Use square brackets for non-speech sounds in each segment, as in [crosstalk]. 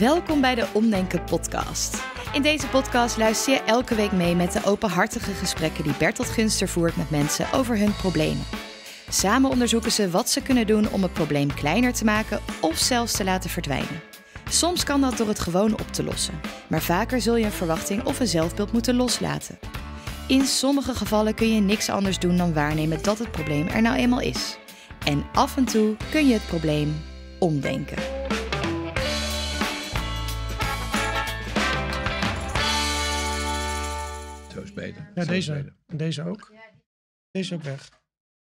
Welkom bij de Omdenken podcast. In deze podcast luister je elke week mee met de openhartige gesprekken die Bertolt Gunster voert met mensen over hun problemen. Samen onderzoeken ze wat ze kunnen doen om het probleem kleiner te maken of zelfs te laten verdwijnen. Soms kan dat door het gewoon op te lossen, maar vaker zul je een verwachting of een zelfbeeld moeten loslaten. In sommige gevallen kun je niks anders doen dan waarnemen dat het probleem er nou eenmaal is. En af en toe kun je het probleem omdenken. Ja, Zo is deze, deze ook. Deze ook weg.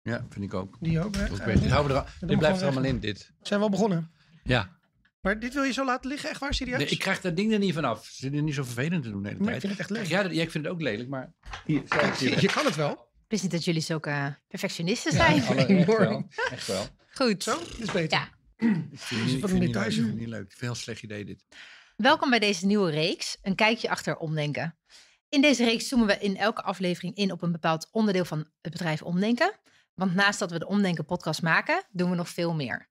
Ja, vind ik ook. Die ook weg. Ook. Dit, houden we er, dit blijft er allemaal in, dit. Zijn we al begonnen? Ja. Maar dit wil je zo laten liggen? Echt waar? Serieus? Nee, ik krijg dat ding er niet vanaf. Ze zitten niet zo vervelend te doen de hele Maar tijd. ik vind het echt dat- ja, ik vind het ook lelijk, maar... Hier, zo, Kijk, je, je kan het wel. Ik wist niet dat jullie zulke perfectionisten Ja, zijn. alle- [laughs] echt wel. Echt wel. Goed. Zo, dit is beter. Ja. Ik vind het niet, ik Wat vind een het niet leuk. details. Ik vind het niet leuk. Ik vind het een heel slecht idee, dit. Welkom bij deze nieuwe reeks, een kijkje achter omdenken. In deze reeks zoomen we in elke aflevering in op een bepaald onderdeel van het bedrijf Omdenken. Want naast dat we de Omdenken podcast maken, doen we nog veel meer.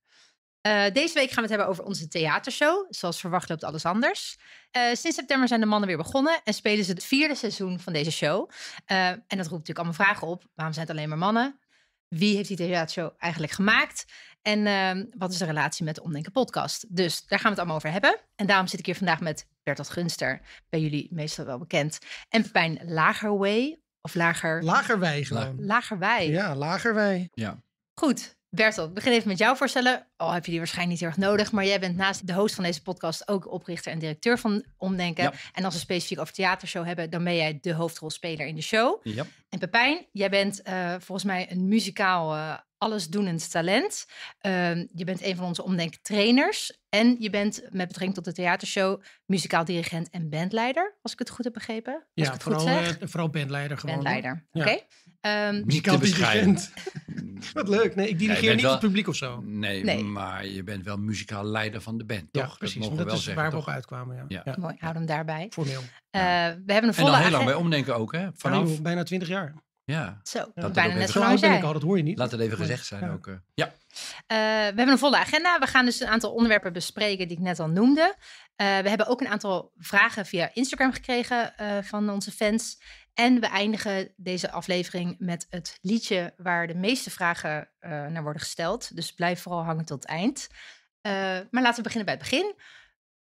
Eh, deze week gaan we het hebben over onze theatershow. Zoals verwacht loopt alles anders. Eh, sinds september zijn de mannen weer begonnen en spelen ze het vierde seizoen van deze show. Eh, en dat roept natuurlijk allemaal vragen op. Waarom zijn het alleen maar mannen? Wie heeft die theatershow eigenlijk gemaakt? En ehm, wat is de relatie met de Omdenken podcast? Dus daar gaan we het allemaal over hebben. En daarom zit ik hier vandaag met Bertolt Gunster, bij jullie meestal wel bekend. En Pepijn Lagerway, of Lager... Lagerwij gewoon. Lagerwij. Ja, Lagerwij. Ja. Goed, Bertolt, begin even met jou voorstellen. Al heb je die waarschijnlijk niet heel erg nodig, maar jij bent naast de host van deze podcast ook oprichter en directeur van Omdenken. Ja. En als we specifiek over theatershow hebben, dan ben jij de hoofdrolspeler in de show. Ja. En Pepijn, jij bent eh, volgens mij een muzikaal eh allesdoenend talent. Ehm, je bent een van onze omdenk trainers. En je bent met betrekking tot de theatershow muzikaal dirigent en bandleider. Als ik het goed heb begrepen. Als ik Ja, het goed vooral, zeg. eh, vooral bandleider gewoon. bandleider. Ja. Oké. Ehm, Muzikaal dirigent. [laughs] Wat leuk. Nee, ik dirigeer niet wel- het publiek of zo. Nee, Nee. maar je bent wel muzikaal leider van de band, Ja, toch? precies. Dat mogen Dat, we wel is zeggen, waar we op uitkwamen. Ja. Ja. Ja. mooi, hou hem daarbij. Formeel. Eh, we hebben een En volle al heel lang bij omdenken ook, hè? Ja, Vanaf... joh, bijna twintig jaar. Ja, Zo, dat bijna net zo oud ben ik al, dat hoor je niet. laat het even gezegd zijn Ja. ook. eh. Ja. Eh, we hebben een volle agenda. We gaan dus een aantal onderwerpen bespreken die ik net al noemde. Eh, we hebben ook een aantal vragen via Instagram gekregen eh, van onze fans. En we eindigen deze aflevering met het liedje waar de meeste vragen eh, naar worden gesteld. Dus blijf vooral hangen tot het eind. Eh, maar laten we beginnen bij het begin.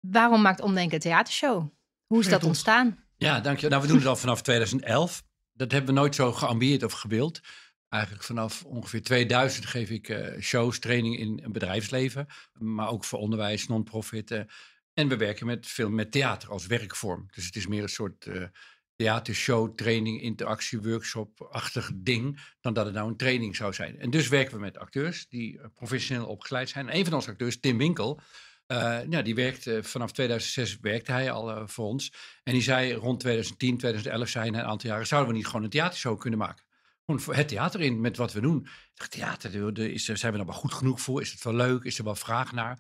Waarom maakt Omdenken een theatershow? Hoe is dat ontstaan? Ja, dank je. Nou, we doen het al vanaf 2011. Dat hebben we nooit zo geambieerd of gewild. Eigenlijk vanaf ongeveer 2000 geef ik eh, shows, training in het bedrijfsleven. Maar ook voor onderwijs, non-profit. eh. en we werken met, veel met theater als werkvorm. Dus het is meer een soort eh theatershow, training, interactie, workshop-achtig ding. Dan dat het nou een training zou zijn. En dus werken we met acteurs die eh, professioneel opgeleid zijn. Een van onze acteurs, Tim Winkel. Eh, ja, die werkte vanaf 2006 werkte hij al eh, voor ons. En die zei rond 2010, 2011, zei hij een aantal jaren, zouden we niet gewoon een theatershow kunnen maken? Gewoon voor het theater in met wat we doen. Ik dacht, theater, is, zijn we er wel goed genoeg voor? Is het wel leuk? Is er wel vraag naar?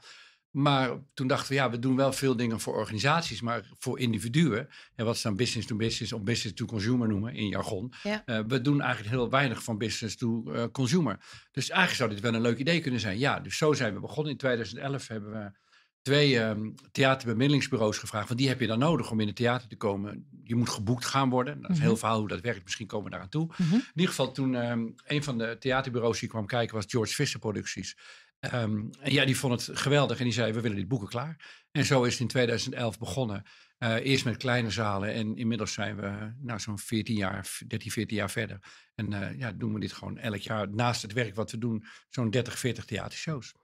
Maar toen dachten we, ja, we doen wel veel dingen voor organisaties, maar voor individuen. En wat ze dan business to business of business to consumer noemen in jargon. Ja. eh, we doen eigenlijk heel weinig van business to eh, consumer. Dus eigenlijk zou dit wel een leuk idee kunnen zijn. Ja, dus zo zijn we begonnen. In 2011 hebben we twee ehm, theaterbemiddelingsbureaus gevraagd. Van die heb je dan nodig om in het theater te komen. Je moet geboekt gaan worden. Dat is een heel Mhm. verhaal hoe dat werkt. Misschien komen we daaraan toe. Mhm. In ieder geval toen ehm, een van de theaterbureaus die kwam kijken was George Visser Producties. Ehm, en ja, die vond het geweldig en die zei we willen dit boeken klaar. En zo is het in 2011 begonnen. Eh, eerst met kleine zalen en inmiddels zijn we nou, zo'n 14 jaar, 13, 14 jaar verder. En eh, ja, doen we dit gewoon elk jaar naast het werk wat we doen, zo'n 30, 40 theatershows.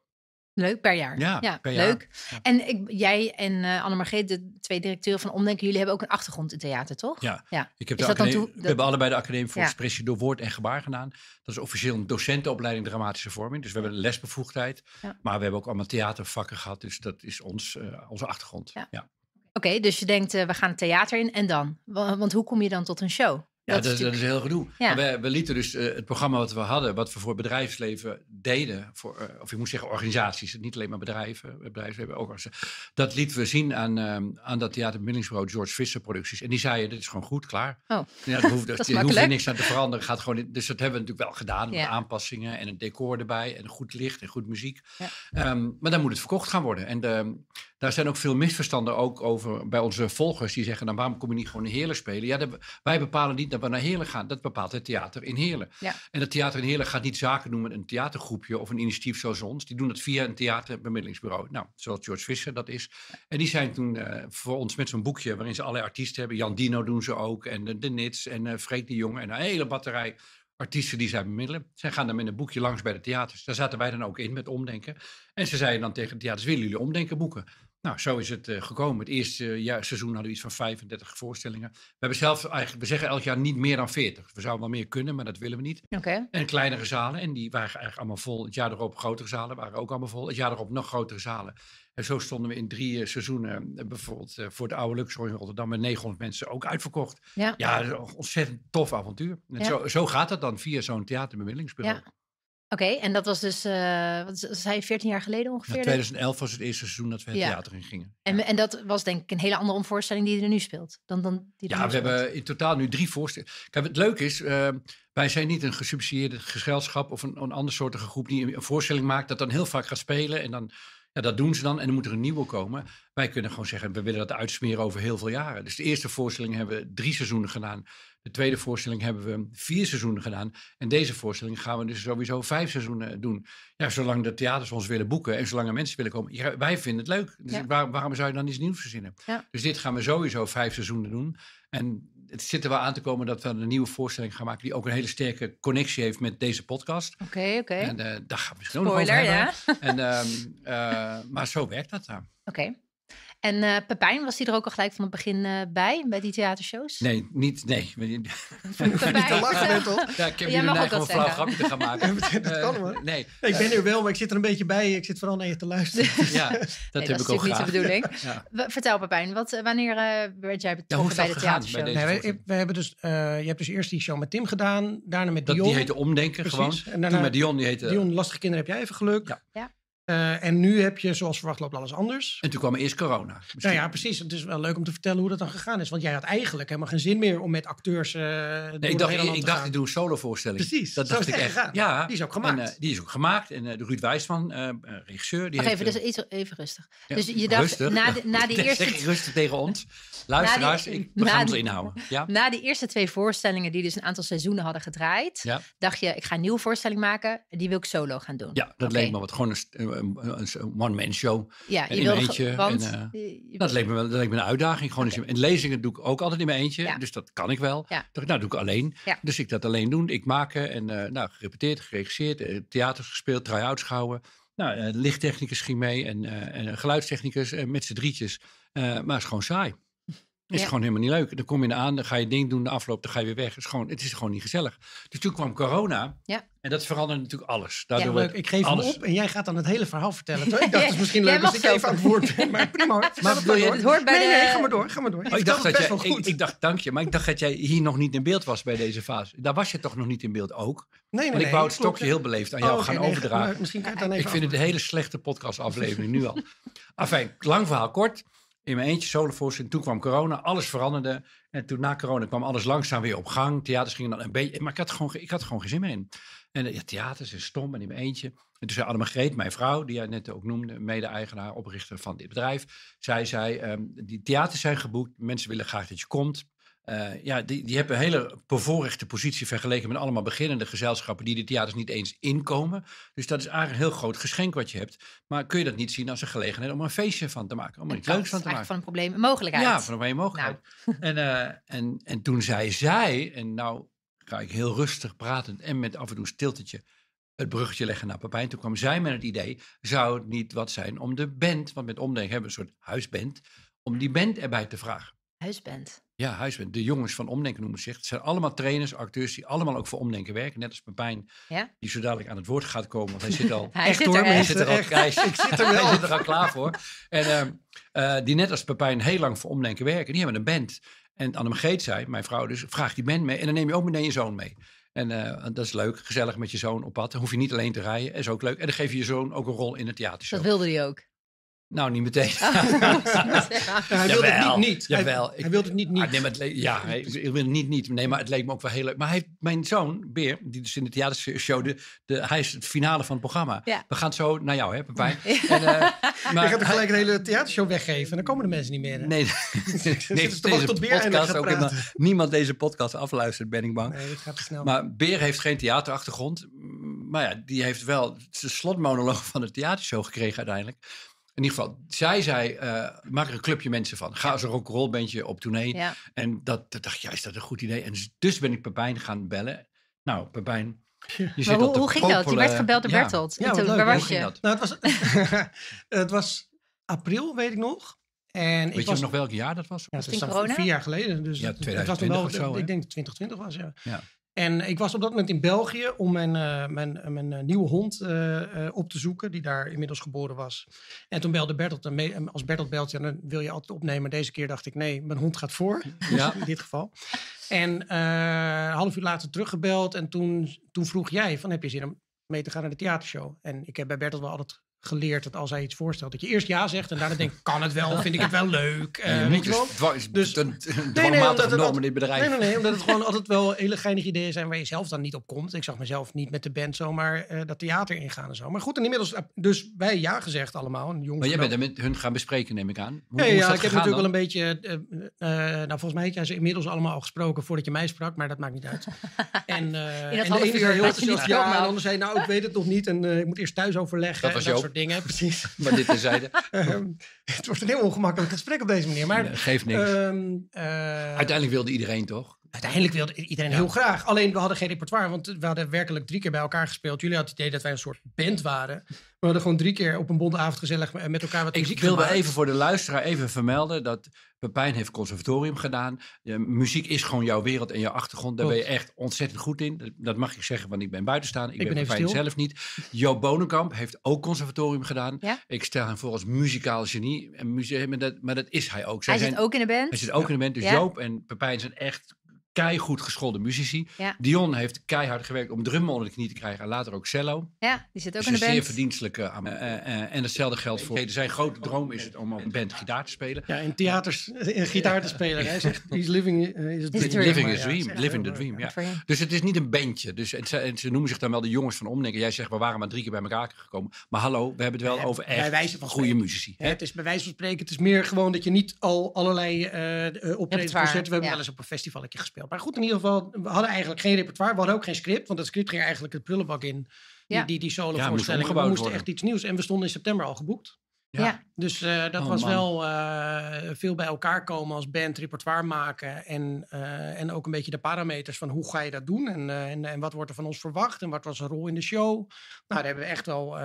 Leuk per jaar. Ja, per jaar. leuk. Ja. En ik, jij en eh Anne-Margreet, de twee directeuren van Omdenken, jullie hebben ook een achtergrond in theater, toch? Ja. ja. Ik heb de academie- toe- we hebben allebei de Academie voor Ja. Expressie door Woord en Gebaar gedaan. Dat is officieel een docentenopleiding dramatische vorming. Dus we hebben lesbevoegdheid. Maar we hebben ook allemaal theatervakken gehad. Dus dat is ons, eh, onze achtergrond. Ja. Oké, dus je denkt, eh, we gaan het theater in en dan? Wa- Want hoe kom je dan tot een show? Ja, dat, is, dat heel gedoe. Ja. We, we lieten dus eh, het programma wat we hadden, wat we voor bedrijfsleven deden, voor, eh, of je moet zeggen organisaties, niet alleen maar bedrijven, bedrijfsleven ook. Dat lieten we zien aan, ehm, aan dat theaterbemiddelingsbureau George Visser Producties. En die zeiden, dit is gewoon goed, klaar. Oh, Ja, er hoeft, [laughs] Dat hoeft er niks aan te veranderen. Gaat gewoon in- dus dat hebben we natuurlijk wel gedaan. Met aanpassingen en een decor erbij. En goed licht en goed muziek. Ja. Ehm, maar dan moet het verkocht gaan worden. En ehm, daar zijn ook veel misverstanden ook over bij onze volgers. Die zeggen, dan waarom kom je niet gewoon in Heerlen spelen? Ja, dat- wij bepalen niet dat we naar Heerlen gaan. Dat bepaalt het theater in Heerlen. Ja. En het theater in Heerlen gaat niet zaken doen met een theatergroepje of een initiatief zoals ons. Die doen dat via een theaterbemiddelingsbureau. Nou, zoals George Visser dat is. En die zijn toen eh, voor ons met zo'n boekje waarin ze allerlei artiesten hebben. Jan Dino doen ze ook en de, de Nits en Freek de Jong en een hele batterij artiesten die zij bemiddelen. Zij gaan dan met een boekje langs bij de theaters. Daar zaten wij dan ook in met omdenken. En ze zeiden dan tegen de theaters, willen jullie omdenken boeken? Nou, zo is het eh, gekomen. Het eerste eh, jaar, seizoen hadden we iets van 35 voorstellingen. We hebben zelf eigenlijk, we zeggen elk jaar niet meer dan 40. We zouden wel meer kunnen, maar dat willen we niet. Oké. En kleinere zalen, en die waren eigenlijk allemaal vol. Het jaar erop grotere zalen, waren ook allemaal vol. Het jaar erop nog grotere zalen. En zo stonden we in drie eh, seizoenen, bijvoorbeeld voor de oude Luxor in Rotterdam met 900 mensen ook uitverkocht. Ja. Ja, dat is een ontzettend tof avontuur. En Ja. zo, zo gaat het dan via zo'n theaterbemiddelingsbureau. Ja. Oké, en dat was dus, eh wat zei je, 14 jaar geleden Nou, ongeveer? 2011 was het eerste seizoen dat we het Ja. theater in gingen. En, en dat was denk ik een hele andere voorstelling die er nu speelt. Dan, dan die Ja, we speelt. hebben in totaal nu drie voorstellingen. Kijk, het leuke is, eh, wij zijn niet een gesubsidieerde gezelschap of een, een andersoortige groep die een voorstelling maakt dat dan heel vaak gaat spelen en dan, ja, dat doen ze dan en dan moet er een nieuwe komen. Wij kunnen gewoon zeggen, we willen dat uitsmeren over heel veel jaren. Dus de eerste voorstelling hebben we drie seizoenen gedaan. De tweede voorstelling hebben we vier seizoenen gedaan. En deze voorstelling gaan we dus sowieso vijf seizoenen doen. Ja, zolang de theaters ons willen boeken en zolang er mensen willen komen. Ja, wij vinden het leuk. Dus Ja. waar- waarom zou je dan iets nieuws verzinnen? Ja. Dus dit gaan we sowieso vijf seizoenen doen. En het zit er wel aan te komen dat we een nieuwe voorstelling gaan maken... die ook een hele sterke connectie heeft met deze podcast. Oké, oké. En eh, daar gaan we misschien ook nog over Spoiler, hebben. ja. En, ehm, eh, maar zo werkt dat dan. Oké. En eh Pepijn, was die er ook al gelijk van het begin eh, bij, bij die theatershows? Nee, niet, nee. [laughs] Pepijn. Niet te lachen, toch? Ja, ik heb hier een een flauw grapje te gaan [laughs] maken. Dat kan, Eh, hoor. Nee, Ik ben er wel, maar ik zit er een beetje bij. Ik zit vooral naar je te luisteren. [laughs] ja, dat Nee, heb dat ik is ook natuurlijk niet graag. de bedoeling. Ja. Vertel Pepijn, wat, wanneer eh, werd jij betrokken bij de Nee, voorstelling? we hebben dus, eh, je hebt dus eerst die show met Tim gedaan, daarna met Dat, Dion. die heette Omdenken Precies. gewoon. En daarna- Toen met Dion, die heette... Dion, lastige kinderen heb jij even geluk. Ja. Eh, en nu heb je, zoals verwacht, loopt alles anders. En toen kwam eerst corona. Misschien- Nou ja, precies. Het is wel leuk om te vertellen hoe dat dan gegaan is. Want jij had eigenlijk helemaal geen zin meer om met acteurs. eh Nee, ik dacht, ik, dacht ik doe een solovoorstelling. Precies, Dat dacht ik echt. gegaan. Ja, Die is ook En, gemaakt. eh, die is ook gemaakt. En eh, de Ruud Wijsman, eh, eh, regisseur, die Wacht heeft... even, dus eh, iets, even rustig. ja, dus je dacht, rustig. na de, na [laughs] eerste... zeg ik rustig tegen ons. Luisteraars, [laughs] Na die- ik, we gaan ons inhouden. Ja? [laughs] Na die eerste twee voorstellingen die dus een aantal seizoenen hadden gedraaid, Ja. dacht je, ik ga een nieuwe voorstelling maken, die wil ik solo gaan doen. ja, dat leek me wat. Gewoon een, een, one-man show. Ja, in je mijn wilde, eentje want en, eh, je- Dat leek me, wel, dat leek me een uitdaging. Gewoon eens in- en lezingen doe ik ook altijd in mijn eentje. Ja. Dus dat kan ik wel. Ja. Dacht nou doe ik alleen. Ja. Dus ik dat alleen doen. Ik maken en eh, nou, gerepeteerd, geregisseerd. eh, theaters gespeeld, try-outs gehouden. Nou, lichttechnicus ging mee en, en geluidstechnicus met z'n drietjes. Maar het is gewoon saai. Het is Ja. gewoon helemaal niet leuk. Dan kom je aan, dan ga je ding doen, de afloop, dan ga je weer weg. Het is gewoon, het is gewoon niet gezellig. Dus toen kwam corona. Ja. En dat veranderde natuurlijk alles. Ja, Daardoor Leuk, ik geef alles. hem op en jij gaat dan het hele verhaal vertellen. Terwijl Ik [laughs] dacht, het is misschien leuk als ik even aan het woord ben. Maar prima hoor. [laughs] Maar het je- hoort bij nee, de- nee, ga maar door. Ga maar door. Oh, ik, dacht het dat best jij, wel ik, goed. ik dacht, dank je, maar ik dacht dat jij hier nog niet in beeld was bij deze fase. Daar was je toch nog niet in beeld ook? nee, nee, Want ik nee, wou het stokje heel beleefd aan Oh, jou oké, gaan nee, overdragen. Misschien kan je het dan even Ik vind het een hele slechte podcastaflevering nu al. Enfin, lang verhaal kort. In mijn eentje solovoorstelling. Toen kwam corona, alles veranderde. En toen na corona kwam alles langzaam weer op gang. Theaters gingen dan een beetje... Maar ik had gewoon, ge- ik had gewoon geen zin meer in. En ja, theaters is stom en in mijn eentje. En toen zei Annemarie Greet, mijn vrouw, die jij net ook noemde, mede-eigenaar, oprichter van dit bedrijf. Zij zei, ehm, die theaters zijn geboekt, mensen willen graag dat je komt. Eh, ja, die, die hebben een hele bevoorrechte positie vergeleken met allemaal beginnende gezelschappen die de theaters niet eens inkomen. Dus dat is eigenlijk een heel groot geschenk wat je hebt. Maar kun je dat niet zien als een gelegenheid om er een feestje van te maken? Om er Een iets leuks van te maken? van een probleem, een mogelijkheid. Ja, van een mogelijkheid. En, eh, en, en toen zei zij, en nou ga ik heel rustig praten en met af en toe een stiltetje het bruggetje leggen naar Papijn. Toen kwam zij met het idee, zou het niet wat zijn om de band, want met Omdenken hebben we een soort huisband, om die band erbij te vragen. Huisband. Ja, huisband. De jongens van Omdenken noemen zich. Het zijn allemaal trainers, acteurs die allemaal ook voor Omdenken werken. Net als Pepijn, Ja? die zo dadelijk aan het woord gaat komen. Want hij zit al [laughs] Hij Echt zit hoor, er hij zit er al, hij, [laughs] ik zit er [laughs] hij zit er al klaar voor. En ehm, eh, die net als Pepijn heel lang voor Omdenken werken. Die hebben een band. En Anne Geet zei, mijn vrouw dus, vraag die band mee en dan neem je ook meteen je zoon mee. En uh, dat is leuk, gezellig met je zoon op pad. Dan hoef je niet alleen te rijden, is ook leuk. En dan geef je je zoon ook een rol in het theatershow. Dat wilde hij ook. Nou, niet meteen. [laughs] Ja, hij wilde het [laughs] niet niet. Hij, jawel. hij wilde het niet niet. Ah, nee, maar het le- ja, hij ik wil het niet niet. Nee, maar het leek me ook wel heel leuk. Maar hij mijn zoon, Beer, die dus in de theatershow, de, de, hij is het finale van het programma. Ja. We gaan het zo naar jou, hè, Pepijn? En, eh, [laughs] je gaat er hij- gelijk een hele theatershow weggeven en dan komen de mensen niet meer. hè? Nee, nee te wachten tot Beer podcast ook helemaal- niemand deze podcast afluistert, ben ik bang. Nee, dat gaat snel. Maar Beer heeft geen theaterachtergrond. Maar ja, die heeft wel de slotmonoloog van de theatershow gekregen uiteindelijk. In ieder geval, zij zei, eh, maak er een clubje mensen van. Ga als een rock'n'roll-bandje op tournee. Ja. En dat, dat dacht ik, ja, is dat een goed idee? En dus, dus ben ik Pepijn gaan bellen. Nou, Pepijn, je zit Maar op hoe, de hoe ging dat? Je werd gebeld door Ja. Bertolt. Ja, en wat toen, leuk. waar Hoe was ging je? dat? Nou, het was, [laughs] het was april, weet ik nog. En ik Weet was je nog welk jaar dat was? Ja, is corona? vier jaar geleden. Dus Ja, het- het 2020 was nog of zo, hè? Ik denk dat het 2020 was, ja. Ja. En ik was op dat moment in België om mijn, eh, mijn, eh, mijn eh, nieuwe hond op te zoeken, die daar inmiddels geboren was. En toen belde Bertolt, en als Bertolt belt, ja, dan wil je altijd opnemen. Deze keer dacht ik, nee, mijn hond gaat voor, [laughs] Ja. [laughs] in dit geval. En een half uur later teruggebeld en toen, toen vroeg jij van, heb je zin om mee te gaan naar de theatershow? En ik heb bij Bertolt wel altijd geleerd dat als hij iets voorstelt, dat je eerst ja zegt en daarna denkt, kan het wel, vind ik het wel leuk, eh, je weet je wel? dus, dwars- Dus- een nee, dwangmatige omdat het dit bedrijf. Nee, nee, nee, omdat het gewoon altijd wel hele geinige ideeën zijn waar je zelf dan niet op komt. Ik zag mezelf niet met de band zomaar eh, dat theater ingaan en zo. Maar goed, en inmiddels, eh, dus wij ja gezegd allemaal. Een jong Maar jij bent er met hun gaan bespreken, neem ik aan. Hoe, Ja, hoe is ja, dat ik heb natuurlijk wel een beetje. nou, volgens mij had jij ze inmiddels allemaal al gesproken voordat je mij sprak, maar dat maakt niet uit. [laughs] En, eh en de half ene uur zei heel je enthousiast ja, en ander zei nou, ik weet het nog niet en eh, ik moet eerst thuis overleggen. Dat was soort dingen, precies. [laughs] Maar dit terzijde. [laughs] Ehm, het wordt een heel ongemakkelijk gesprek op deze manier. Maar Nee, geeft niks. ehm, eh, Uiteindelijk wilde iedereen toch? Uiteindelijk wilde iedereen heel graag. Alleen we hadden geen repertoire, want we hadden werkelijk drie keer bij elkaar gespeeld. Jullie hadden het idee dat wij een soort band waren. We hadden gewoon drie keer op een bonte avond gezellig met elkaar wat Ik muziek wilde gemaakt. even voor de luisteraar even vermelden dat Pepijn heeft conservatorium gedaan. Ja, muziek is gewoon jouw wereld en jouw achtergrond. Daar ben je echt ontzettend goed in. Dat- mag ik zeggen, want ik ben buitenstaan. Ik, ben ben Pepijn zelf niet. Jo Bonenkamp heeft ook conservatorium gedaan. Ja. Ik stel hem voor als muzikaal genie. En muzie- maar, dat, maar dat is hij ook. Zij Hij zit zijn- ook in de band. hij zit ook in de band. Dus Ja. Joop en Pepijn zijn echt keigoed geschoolde muzici. Ja. Dion heeft keihard gewerkt om drummen onder de knie te krijgen. En later ook cello. Ja, die zit ook Dus in een de zeer band. verdienstelijke. aan- eh, eh, en hetzelfde geldt voor. Zijn grote droom is het om op een band gitaar te spelen. Ja, in theaters, in gitaar te spelen. Hij zegt, [laughs] he's living uh, His dream. Living ja, dream. is echt Living the dream, ja. Dus het is niet een bandje. Dus het, ze- en ze noemen zich dan wel de jongens van Omdenken. Jij zegt, we waren maar drie keer bij elkaar gekomen. Maar hallo, we hebben het wel over bij echt wijze van goede muzici. Hè, Het is bij wijze van spreken, het is meer gewoon dat je niet al allerlei optredens, concerten. We hebben ja. wel eens op een festivaletje gespeeld. Maar goed, in ieder geval, we hadden eigenlijk geen repertoire. We hadden ook geen script, want het script ging eigenlijk het prullenbak in. Die, Ja. die, die solo moest voorstellingen. we moesten worden. echt iets nieuws. En we stonden in september al geboekt. Ja. Ja. Dus eh, dat Oh, was man. wel eh, veel bij elkaar komen als band, repertoire maken. En, eh, en ook een beetje de parameters van hoe ga je dat doen. En, en, en wat wordt er van ons verwacht. En wat was een rol in de show. Nou, daar hebben we echt wel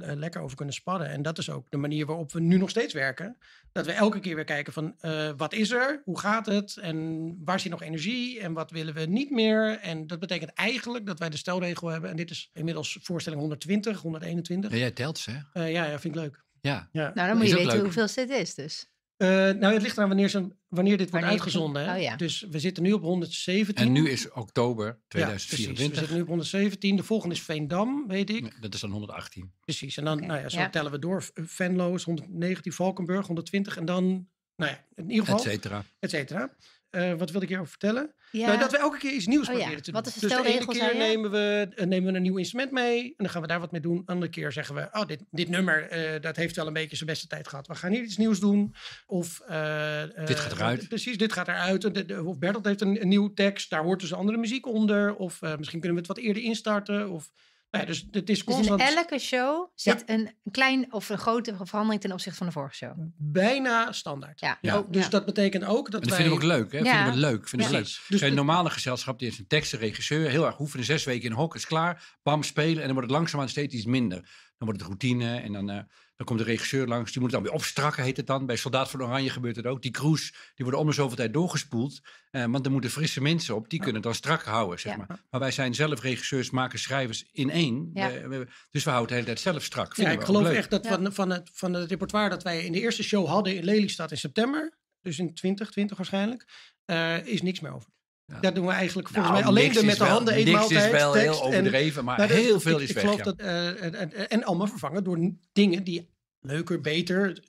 lekker over kunnen sparren. En dat is ook de manier waarop we nu nog steeds werken. Dat we elke keer weer kijken van wat is er? Hoe gaat het? En waar zit nog energie? En wat willen we niet meer? En dat betekent eigenlijk dat wij de stelregel hebben. En dit is inmiddels voorstelling 120, 121. Ja, jij telt ze, hè? Ja, ja, vind ik leuk. Ja. Ja. Nou, dan moet je weten leuk. hoeveel dit is dus. Eh, nou, het ligt eraan wanneer, ze, wanneer dit wordt Wanneer- uitgezonden. Hè? Oh, ja. Dus we zitten nu op 117. En nu is oktober Ja, precies. We 2024. zitten nu op 117. De volgende is Veendam, weet ik. Nee, dat is dan 118. Precies. En dan, nou ja, zo ja. tellen we door. Venlo is 119, Valkenburg 120. En dan, nou ja, in ieder Et geval, cetera. et cetera. Eh, wat wilde ik hierover vertellen? Ja. Nou, dat we elke keer iets nieuws Oh ja. proberen te Wat doen. is de dus de ene keer nemen we, eh, nemen we een nieuw instrument mee. En dan gaan we daar wat mee doen. Andere keer zeggen we, oh, dit, dit nummer, eh, dat heeft wel een beetje zijn beste tijd gehad. We gaan hier iets nieuws doen. Of, eh, eh, Dit gaat eruit. Precies, dit gaat eruit. Of Bertolt heeft een, een nieuwe tekst. Daar hoort dus andere muziek onder. Of eh, misschien kunnen we het wat eerder instarten. Of, nou ja, dus het is Dus in elke show zit een klein of een grote verandering ten opzichte van de vorige show. bijna standaard. Ja. Ja. Ook, dus Ja. dat betekent ook dat En dat wij... vinden we ook leuk, hè? Ja. Vinden we leuk. Vinden we leuk. Dus Dus een normale gezelschap, die is een tekst, een regisseur, heel erg oefenen, zes weken in een hok, is klaar, bam, spelen. En dan wordt het langzaamaan steeds iets minder. Dan wordt het routine en dan, eh, dan komt de regisseur langs. Die moet het dan weer opstrakken, heet het dan. Bij Soldaat van Oranje gebeurt het ook. Die crews, die worden om de zoveel tijd doorgespoeld. eh, want er moeten frisse mensen op, die kunnen het dan strak houden, zeg Ja. maar. Maar wij zijn zelf regisseurs, maken schrijvers in één. Ja. We- we- dus we houden de hele tijd zelf strak. Ja, ik geloof leuk. echt dat Ja. van, van, het, van het repertoire dat wij in de eerste show hadden in Lelystad in september, dus in 2020 waarschijnlijk, eh, is niks meer over. Ja. Daar doen we eigenlijk volgens Nou, mij alleen de met de wel- handen niks eetmaaltijd. is wel tekst heel en- overdreven, maar Nou, dat- heel veel is ik weg. geloof ja. dat, eh, en, en, en allemaal vervangen door dingen die leuker, beter,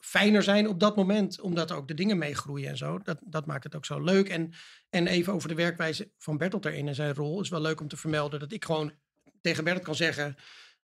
fijner zijn op dat moment. Omdat ook de dingen meegroeien en zo. Dat, dat maakt het ook zo leuk. En, en even over de werkwijze van Bertolt erin en zijn rol. is wel leuk om te vermelden dat ik gewoon tegen Bertolt kan zeggen...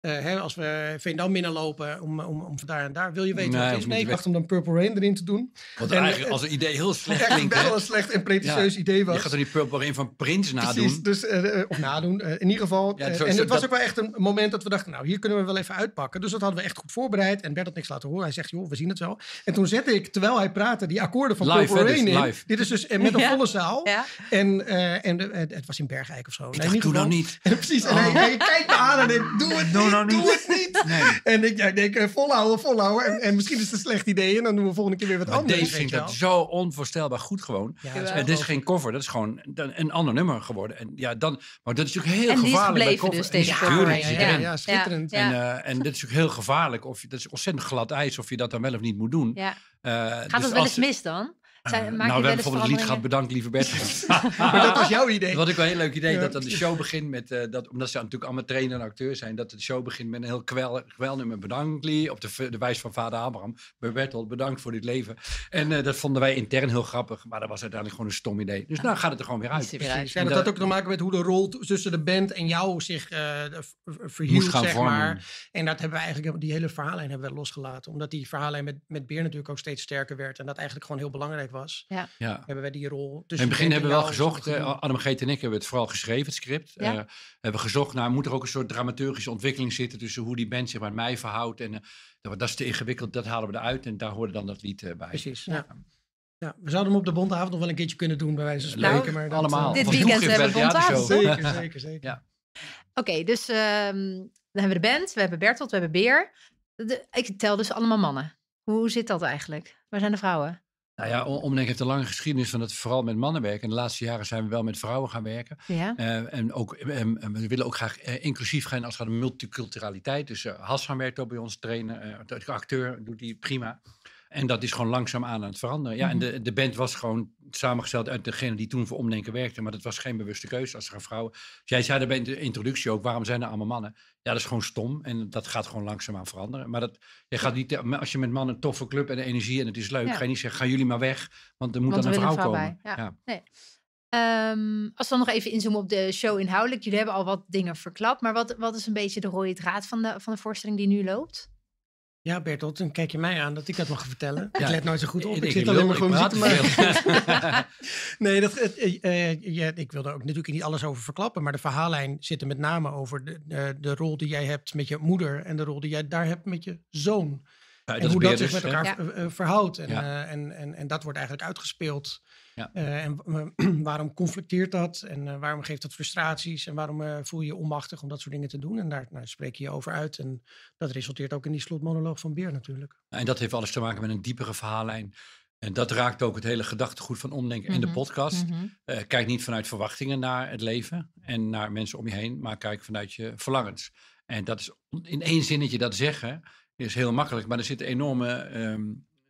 eh, hè, als we Veendam binnenlopen om, om, om daar en daar. Wil je weten Nee, wat het is? niet Nee, ik wacht om dan Purple Rain erin te doen. Wat en- eigenlijk als een idee heel [laughs] slecht Echt klinkt. hè? wel een slecht en pretentieus idee was. Je gaat er die Purple Rain van Prins nadoen. Precies, dus, eh, eh, of nadoen. eh, in ieder geval. Ja, eh, zo- en zo het was dat- ook wel echt een moment dat we dachten, nou, hier kunnen we wel even uitpakken. Dus dat hadden we echt goed voorbereid. En Bert had niks laten horen. Hij zegt, joh, we zien het wel. En toen zette ik, terwijl hij praatte, die akkoorden van Live, Purple hè, dus Rain in. live. Dit is dus eh, met een [laughs] Ja. volle zaal. Ja. En, eh, en eh, het was in Bergijk of zo. Ik Nee, dacht, doe nou niet. [laughs] Precies. En hij, hij kijkt me aan en ik doe het Doe niet, nou doe niet. het niet. [laughs] Nee. En ik, ja, ik denk, eh, volhouden, volhouden. En, en misschien is het een slecht idee. En dan doen we volgende keer weer wat Maar anders. Weet zingt je dat zo onvoorstelbaar goed gewoon. Ja, En dit is geen cover, dat is gewoon een, een ander nummer geworden. En ja, dan, maar dat is natuurlijk heel En die is gevaarlijk bij gebleven cover. dus, deze ja, ja, ja, schitterend. Ja. En, eh, en dit is natuurlijk heel gevaarlijk. Of, je- dat is ontzettend glad ijs of je dat dan wel of niet moet doen. Ja. Eh, Gaat dus dat wel als- eens mis dan? Zijn, Eh, maak nou, bijvoorbeeld het lied gehad veranderingen? Bedankt lieve Bert. [laughs] Maar dat was jouw idee. Wat ik wel een heel leuk idee, Ja. dat dan de show begint met, eh, dat, omdat ze natuurlijk allemaal trainer en acteur zijn, dat de show begint met een heel kwel, kwelnummer bedankt Lee, op de, de wijs van vader Abraham, Bertolt, bedankt voor dit leven. En eh, dat vonden wij intern heel grappig, maar dat was uiteindelijk gewoon een stom idee. Dus nou gaat het er gewoon weer uit. Precies. Ja, dat En had dat- ook te maken met hoe de rol tussen de band en jou zich eh v- verhield, Moest gaan zeg vormen. maar. En dat hebben we eigenlijk, die hele verhaallijn hebben we losgelaten. Omdat die verhaallijn met, met Beer natuurlijk ook steeds sterker werd. En dat eigenlijk gewoon heel belangrijk was. Ja. Hebben wij die rol In tussen het begin hebben we wel gezocht, eh. Adam Geet en ik hebben het vooral geschreven, het script. Ja. Eh, hebben gezocht naar, moet er ook een soort dramaturgische ontwikkeling zitten tussen hoe die band zich met mij verhoudt. En eh, dat, is te ingewikkeld, dat halen we eruit. En daar hoorde dan dat lied eh, bij. Precies, Ja. ja. ja. We zouden hem op de Bondavond nog wel een keertje kunnen doen, bij wijze van Nou, spreken. maar dat, allemaal. Dit weekend hebben we Bondavond. Zeker, zeker, zeker. [laughs] Ja. Oké, dus ehm, dan hebben we de band, we hebben Bertolt, we hebben Beer. De, ik tel dus allemaal mannen. Hoe zit dat eigenlijk? Waar zijn de vrouwen? Nou ja, Om- Omdenk heeft een lange geschiedenis van het vooral met mannen werken. En de laatste jaren zijn we wel met vrouwen gaan werken. Ja. Eh, en, ook, en we willen ook graag eh, inclusief gaan als het gaat om multiculturaliteit. Dus eh, Hassan werkt ook bij ons trainen. eh, de acteur doet die prima. En dat is gewoon langzaam aan het veranderen. Ja, en de, de band was gewoon samengesteld uit degene die toen voor Omdenken werkte. Maar dat was geen bewuste keuze als er een vrouw... Jij zei bij de introductie ook, waarom zijn er allemaal mannen? Ja, dat is gewoon stom. En dat gaat gewoon langzaam aan veranderen. Maar dat, je gaat niet, als je met mannen een toffe club en energie en het is leuk... Ja. ga je niet zeggen, gaan jullie maar weg, want er moet Want dan er een vrouw, komen. bij, ja. Ja. Ehm, als we dan nog even inzoomen op de show inhoudelijk. Jullie hebben al wat dingen verklapt. Maar wat, wat is een beetje de rode draad van de, van de voorstelling die nu loopt? Ja, Bertolt, dan kijk je mij aan dat ik dat mag vertellen. Ik let nooit zo goed op. Ik, Ik- zit alleen maar gewoon ik muziek te praat maken. veel. [laughs] [laughs] Nee, dat, eh, eh, ja, ik wilde ook natuurlijk niet alles over verklappen. Maar de verhaallijn zit er met name over de, de, de rol die jij hebt met je moeder. En de rol die jij daar hebt met je zoon. Ja, en hoe dat zich dus, met elkaar eh, eh, verhoudt. En, Ja. eh, en, en, en dat wordt eigenlijk uitgespeeld. Ja. Eh, en [clears throat] waarom conflicteert dat? En eh, waarom geeft dat frustraties? En waarom eh, voel je je onmachtig om dat soort dingen te doen? En daar nou, spreek je je over uit. En dat resulteert ook in die slotmonoloog van Beer natuurlijk. En dat heeft alles te maken met een diepere verhaallijn. En dat raakt ook het hele gedachtegoed van omdenken en de Mhm. podcast. Mhm. Eh, kijk niet vanuit verwachtingen naar het leven en naar mensen om je heen, maar kijk vanuit je verlangens. En dat is in één zinnetje dat zeggen is heel makkelijk, maar er zit een enorme ehm,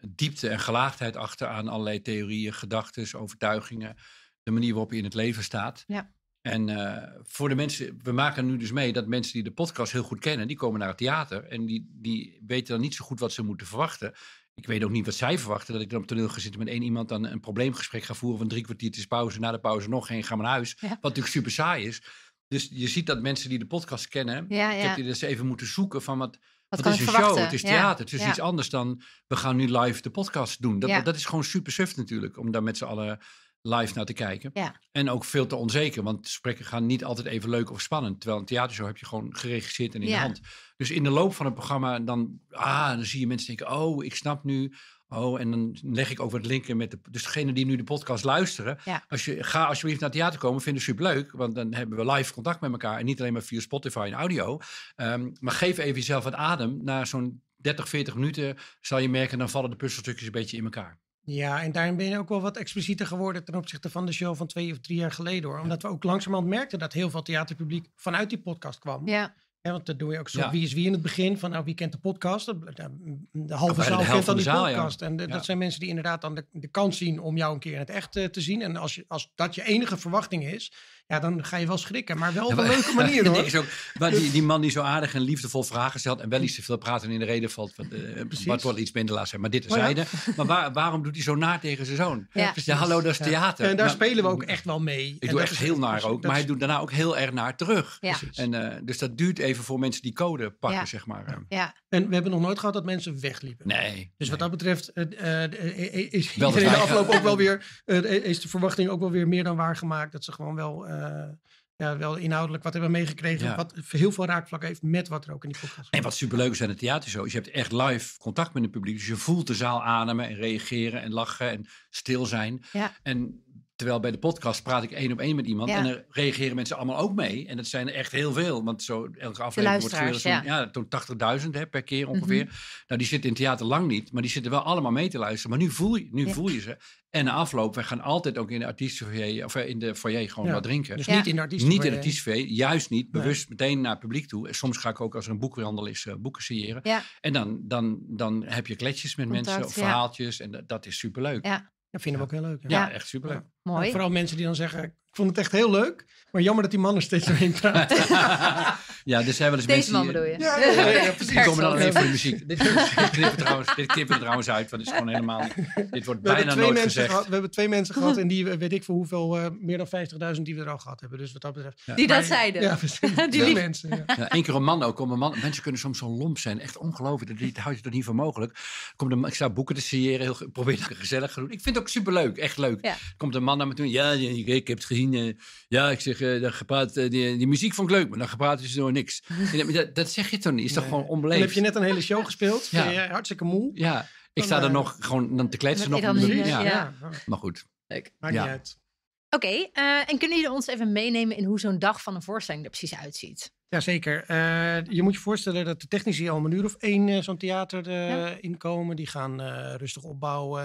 diepte en gelaagdheid achter aan allerlei theorieën, gedachten, overtuigingen, de manier waarop je in het leven staat. Ja. En eh, voor de mensen, we maken nu dus mee dat mensen die de podcast heel goed kennen, die komen naar het theater en die, die weten dan niet zo goed wat ze moeten verwachten. Ik weet ook niet wat zij verwachten. Dat ik dan op toneel ga zitten met één iemand dan een probleemgesprek ga voeren van drie kwartiertjes pauze. Na de pauze nog geen, ga maar naar huis. Ja. Wat natuurlijk super saai is. Dus je ziet dat mensen die de podcast kennen, Ja, ik ja. heb die dus even moeten zoeken van wat, Wat kan is ik een verwachten? show? Het is Ja, theater. Het is ja. iets anders dan we gaan nu live de podcast doen. Dat, Ja. dat is gewoon super suf natuurlijk, om daar met z'n allen live naar te kijken. En ook veel te onzeker, want gesprekken gaan niet altijd even leuk of spannend. Terwijl een theatershow heb je gewoon geregisseerd en in de hand. Dus in de loop van het programma, dan, ah, dan zie je mensen denken, oh, ik snap nu. Oh, en dan leg ik ook wat linken met de. Dus degene die nu de podcast luisteren. Ja. Als je, ga alsjeblieft naar het theater komen, vinden we superleuk. Want dan hebben we live contact met elkaar. En niet alleen maar via Spotify en audio. Ehm, maar geef even jezelf wat adem. Na zo'n 30, 40 minuten zal je merken, dan vallen de puzzelstukjes een beetje in elkaar. Ja, en daarin ben je ook wel wat explicieter geworden ten opzichte van de show van twee of drie jaar geleden hoor. Omdat we ook langzamerhand merkten dat heel veel theaterpubliek vanuit die podcast kwam. Ja, Ja, want dat doe je ook zo. Ja. Wie is wie in het begin? Van nou, wie kent de podcast? De, halve zaal de kent dan de die zaal, ja. podcast. En de- dat zijn mensen die inderdaad dan de, de kans zien om jou een keer in het echt eh, te zien. En als, je, als dat je enige verwachting is, ja, dan ga je wel schrikken. Maar wel op een leuke manier [laughs] hoor. is ook, maar die, die man die zo aardig en liefdevol vragen stelt en wel iets te veel praten en in de reden valt. Eh, Precies. wat wordt iets minder laat zijn, maar dit Oh ja. terzijde. Maar waar- waarom doet hij zo naar tegen zijn zoon? Ja. Ja, hallo, dat is Ja. theater. En daar Nou, spelen we ook echt wel mee. Ik En doe dat echt is- heel naar ook, is- maar hij doet daarna ook heel erg naar terug. En, eh, dus dat duurt even voor mensen die code pakken, Ja. zeg maar. eh. Ja, En we hebben nog nooit gehad dat mensen wegliepen. Nee. Dus wat dat betreft eh, is iedereen de afloop ook wel weer, eh, is de verwachting ook wel weer meer dan waargemaakt. Dat ze gewoon wel, eh, ja, wel inhoudelijk wat hebben meegekregen. Ja. Wat heel veel raakvlak heeft met wat er ook in die podcast En wat superleuk is aan het theatershow, is je hebt echt live contact met het publiek. Dus je voelt de zaal ademen en reageren en lachen en stil zijn. Ja. En terwijl bij de podcast praat ik één op één met iemand. Ja. En dan reageren mensen allemaal ook mee. En dat zijn er echt heel veel. Want zo elke aflevering wordt zo'n- ja. zo'n 80.000 hè, per keer ongeveer. Nou, die zitten in theater lang niet. Maar die zitten wel allemaal mee te luisteren. Maar nu voel je, nu Ja. voel je ze. En na afloop, wij gaan altijd ook in de artiestenfoyer, of eh, in de foyer gewoon Ja. wat drinken. Dus Ja. niet in de artiesten. Niet in het artiestfoyer, juist niet. Nee. Bewust meteen naar het publiek toe. En soms ga ik ook als er een boekhandel is, eh, boeken signeren. Ja. En dan, dan, dan heb je kletjes met Contact, mensen, of ja. verhaaltjes. En dat, dat is superleuk. Ja, Ja. Dat vinden we ook heel leuk. Ja. ja, Ja. echt superleuk. Mooi. Vooral mensen die dan zeggen, ik vond het echt heel leuk. Maar jammer dat die mannen steeds [laughs] doorheen praten. ja, er zijn wel eens Deze mensen man bedoel je? Ja, ja, ja, ja, precies. Die komen dan even voor de muziek. Dit, dit knippen trouwens, dit knippen er trouwens uit, want het is gewoon helemaal... Dit wordt We bijna nooit gezegd. gehad, we hebben twee mensen gehad en die weet ik voor hoeveel, eh, meer dan 50.000 die we er al gehad hebben. Dus wat dat betreft. Die dat zeiden. Ja, precies. [laughs] Die mensen. Ja. Ja, Eén keer een man ook. Een man, mensen kunnen soms zo lomp zijn. Echt ongelooflijk. Dat, dat houd je toch niet voor mogelijk. Komt een, ik sta boeken te signeren. Heel, probeer het gezellig te doen. Ik vind het ook superleuk. Echt leuk. Ja. Komt een man naar me toe. Ja, ik, ik heb het gezien. eh, ja, ik zeg, eh, dat gepraat, eh, die, die muziek vond ik leuk. Maar dan gepraat is door niks. [laughs] Dat, dat zeg je toch niet? Is toch Nee. gewoon Dan onbeleefd? heb je net een hele show gespeeld. Ja. Ben je hartstikke moe. Ja, ik sta er nog gewoon dan te kletsen. Nog ja. ja. Maar goed. Leuk. Maakt Ja. niet uit. Oké, eh, en kunnen jullie ons even meenemen in hoe zo'n dag van een voorstelling er precies uitziet? Jazeker. Eh je moet je voorstellen dat de technici al om een uur of één zo'n theater eh, Ja. inkomen. Die gaan eh, rustig opbouwen.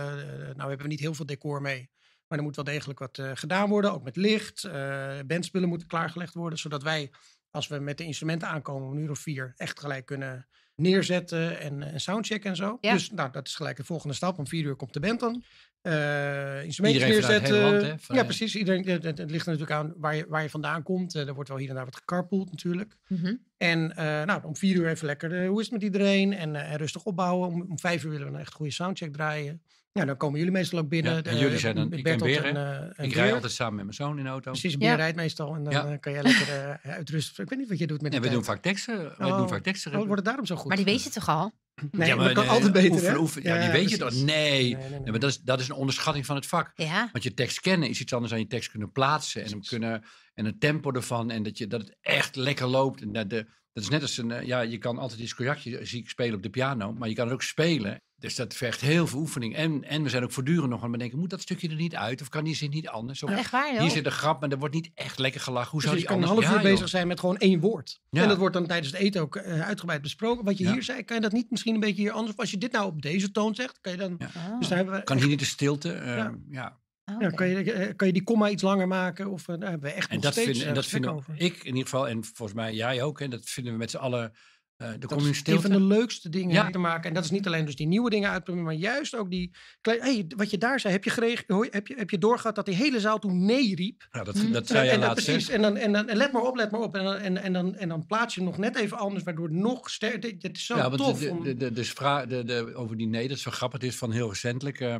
Nou hebben we niet heel veel decor mee. Maar er moet wel degelijk wat eh, gedaan worden. Ook met licht. Eh bandspullen moeten klaargelegd worden. Zodat wij, als we met de instrumenten aankomen om een uur of vier... echt gelijk kunnen neerzetten en, en soundchecken en zo. Ja. Dus nou, dat is gelijk de volgende stap. Om vier uur komt de band dan. Eh instrumenten neerzetten. hele land, hè? Van, ja, eh, precies. Iedereen, het, het ligt er natuurlijk aan waar je, waar je vandaan komt. Eh, er wordt wel hier en daar wat gecarpoold natuurlijk. Mhm. En eh, nou, om vier uur even lekker, eh, hoe is het met iedereen? En, eh, en rustig opbouwen. Om, om vijf uur willen we een echt goede soundcheck draaien. Ja, dan komen jullie meestal ook binnen. Ja, en jullie zijn dan- ik en Bertolt Beer, en, eh, en Ik rij altijd samen met mijn zoon in de auto. Precies, Beer Ja. rijdt meestal. En dan Ja. eh, kan jij lekker eh, uitrusten. Ik weet niet wat je doet met Nee, we doen vaak teksten. Wij Oh. doen vaak teksten. Oh, wordt het daarom zo goed? Maar die weet je toch al? Nee, Ja, maar dat kan eh, altijd beter, oefenen. Ja, die weet je toch? Nee. Nee, nee, nee. Nee, maar dat is, dat is een onderschatting van het vak. Ja. Want je tekst kennen is iets anders dan je tekst kunnen plaatsen. En, hem kunnen, en het tempo ervan. En dat, je, dat het echt lekker loopt. En dat, de, dat is net als een... eh, Ja, je kan altijd iets cognacje zie ik spelen op de piano. Maar je kan het ook spelen. Dus dat vergt heel veel oefening. En, en we zijn ook voortdurend nog aan het bedenken... Moet dat stukje er niet uit? Of kan die zin niet anders? Of, Echt waar, joh? Hier zit een grap, maar er wordt niet echt lekker gelachen. Hoe zou Dus je die kan een anders... half uur Ja, joh. bezig zijn met gewoon één woord. Ja. En dat wordt dan tijdens het eten ook eh, uitgebreid besproken. Wat je Ja. hier zei, kan je dat niet misschien een beetje hier anders... Of als je dit nou op deze toon zegt, kan je dan... Ja. Oh, Dus daar we Kan hier niet de stilte? eh, Ja. ja. Ja, oké. kan, je, eh, kan je die komma iets langer maken? Of daar hebben we echt En nog dat, steeds vind, en dat vinden over. ik in ieder geval, en volgens mij jij ook, en dat vinden we met z'n allen. Eh er Dat is stilte. een van de leukste dingen Ja. te maken. En dat is niet alleen dus die nieuwe dingen uitproberen, maar juist ook die... Klein, hey, wat je daar zei, heb je, heb, je, heb je doorgehad dat die hele zaal toen nee riep? Ja, dat, Hm. dat zei en, jij en, dat laatst. precies. En, dan, en, dan, en let maar op, let maar op. En dan, en, en, dan, en dan plaats je hem nog net even anders, waardoor het nog sterker... Het is zo ja, want tof. de, om- de, de, de, vra- de, de, over die nee, dat is wel grappig. Het is van heel recentelijk. eh,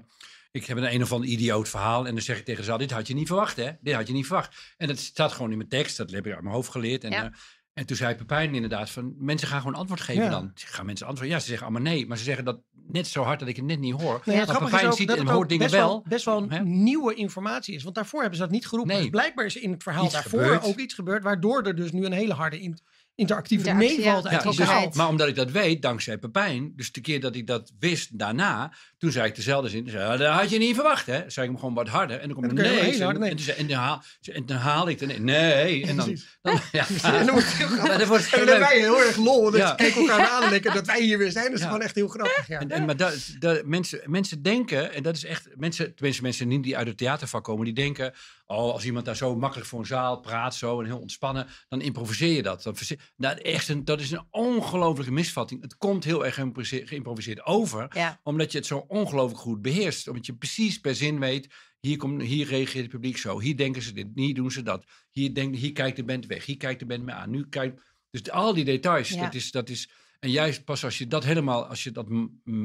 ik heb een een of ander idioot verhaal. En dan zeg ik tegen de zaal, dit had je niet verwacht, hè? Dit had je niet verwacht. En dat staat gewoon in mijn tekst. Dat heb ik uit mijn hoofd geleerd. En, Ja. eh, en toen zei Pepijn inderdaad van, mensen gaan gewoon antwoord geven Ja. dan. Gaan mensen antwoorden? Ja, ze zeggen allemaal nee. Maar ze zeggen dat net zo hard dat ik het net niet hoor. Nee, Ja. Maar Pepijn ziet en hoort dingen best wel, wel. best wel Hè? nieuwe informatie is. Want daarvoor hebben ze dat niet geroepen. Nee. Dus blijkbaar is in het verhaal Iets daarvoor ook iets gebeurd... waardoor er dus nu een hele harde in- interactieve Interactie, nee valt ja. uit Ja, die dus- zaal. maar omdat ik dat weet, dankzij Pepijn, dus de keer dat ik dat wist daarna, toen zei ik dezelfde zin, zei, "Ah, dat had je niet verwacht, hè? Zei ik hem gewoon wat harder en dan komt nee, heel en, hard nee. en, en, dan haal, en dan haal ik de nee, nee, en dan, Precies. dan [laughs] ja, En dan wordt het heel grappig. Ja, En dan wij heel erg lol. Dat Ja. kijkt elkaar aan en denken [laughs] dat wij hier weer zijn. Dat is Ja. gewoon echt heel grappig. Ja. En, en, maar dat, dat, mensen, mensen denken, en dat is echt, mensen, tenminste mensen niet die uit het theatervak komen, die denken, Oh, als iemand daar zo makkelijk voor een zaal praat, zo en heel ontspannen, dan improviseer je dat. Dan nou, echt een, dat is een ongelofelijke misvatting. Het komt heel erg geïmproviseerd, over, Ja. omdat je het zo ongelooflijk goed beheerst. Omdat je precies per zin weet, hier, komt, hier reageert het publiek zo, hier denken ze dit, hier doen ze dat. Hier, denk, hier kijkt de band weg, hier kijkt de band me aan. Nu kijkt, dus al die details, Ja. dat is... Dat is en juist pas als je dat helemaal, als je dat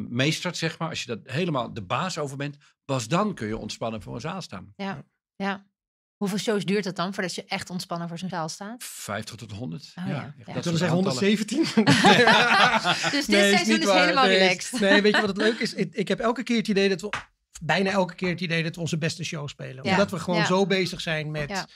meestert, zeg maar, als je dat helemaal de baas over bent, pas dan kun je ontspannen voor een zaal staan. Ja. ja. Hoeveel shows duurt het dan voordat je echt ontspannen voor zo'n zaal staat? 50 tot 100. Oh, ja, ja. echt Ja. dat wilde zeggen aantallen. 117. [laughs] [laughs] Dus dit Nee, seizoen is helemaal nee, relaxed. Nee, weet je wat het leuk is? Ik, ik heb elke keer het idee dat we, bijna elke keer het idee dat we onze beste show spelen. Ja. Omdat we gewoon Ja. zo bezig zijn met, Ja.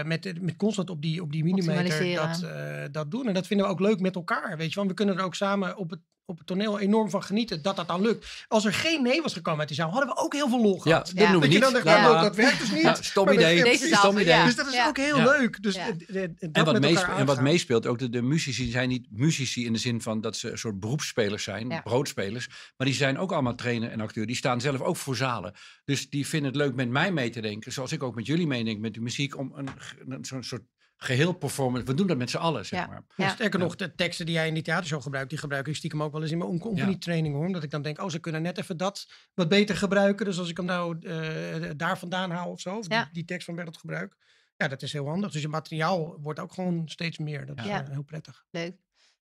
eh, met, met constant op die, op die millimeter dat, eh, dat doen. En dat vinden we ook leuk met elkaar. Weet je, want we kunnen er ook samen op het, op het toneel enorm van genieten dat dat dan lukt. Als er geen nee was gekomen uit die zaal, hadden we ook heel veel lol Ja, gehad. dat Ja. Dat je niet. dan denkt, ja. dat werkt dus niet. Ja, stom idee. Deze Stom idee. ja. Dus dat is Ja. ook heel Ja. leuk. Dus Ja. En dat wat, met meespe- elkaar en wat meespeelt, ook de, de muzici zijn niet muzici in de zin van dat ze een soort beroepsspelers zijn, Ja. broodspelers. Maar die zijn ook allemaal trainer en acteur. Die staan zelf ook voor zalen. Dus die vinden het leuk met mij mee te denken. Zoals ik ook met jullie meedenk met de muziek. Om een, een, zo'n soort geheel performance. We doen dat met z'n allen, zeg Ja. maar. Ja, Ja. sterker nog, de teksten die jij in die theatershow gebruikt, die gebruik ik stiekem ook wel eens in mijn on-company Ja. training hoor. Dat ik dan denk, oh, ze kunnen net even dat wat beter gebruiken. Dus als ik hem nou eh, daar vandaan haal of zo, of Ja. die, die tekst van Bertolt gebruik. Ja, dat is heel handig. Dus je materiaal wordt ook gewoon steeds meer. Dat is eh, heel prettig. Leuk.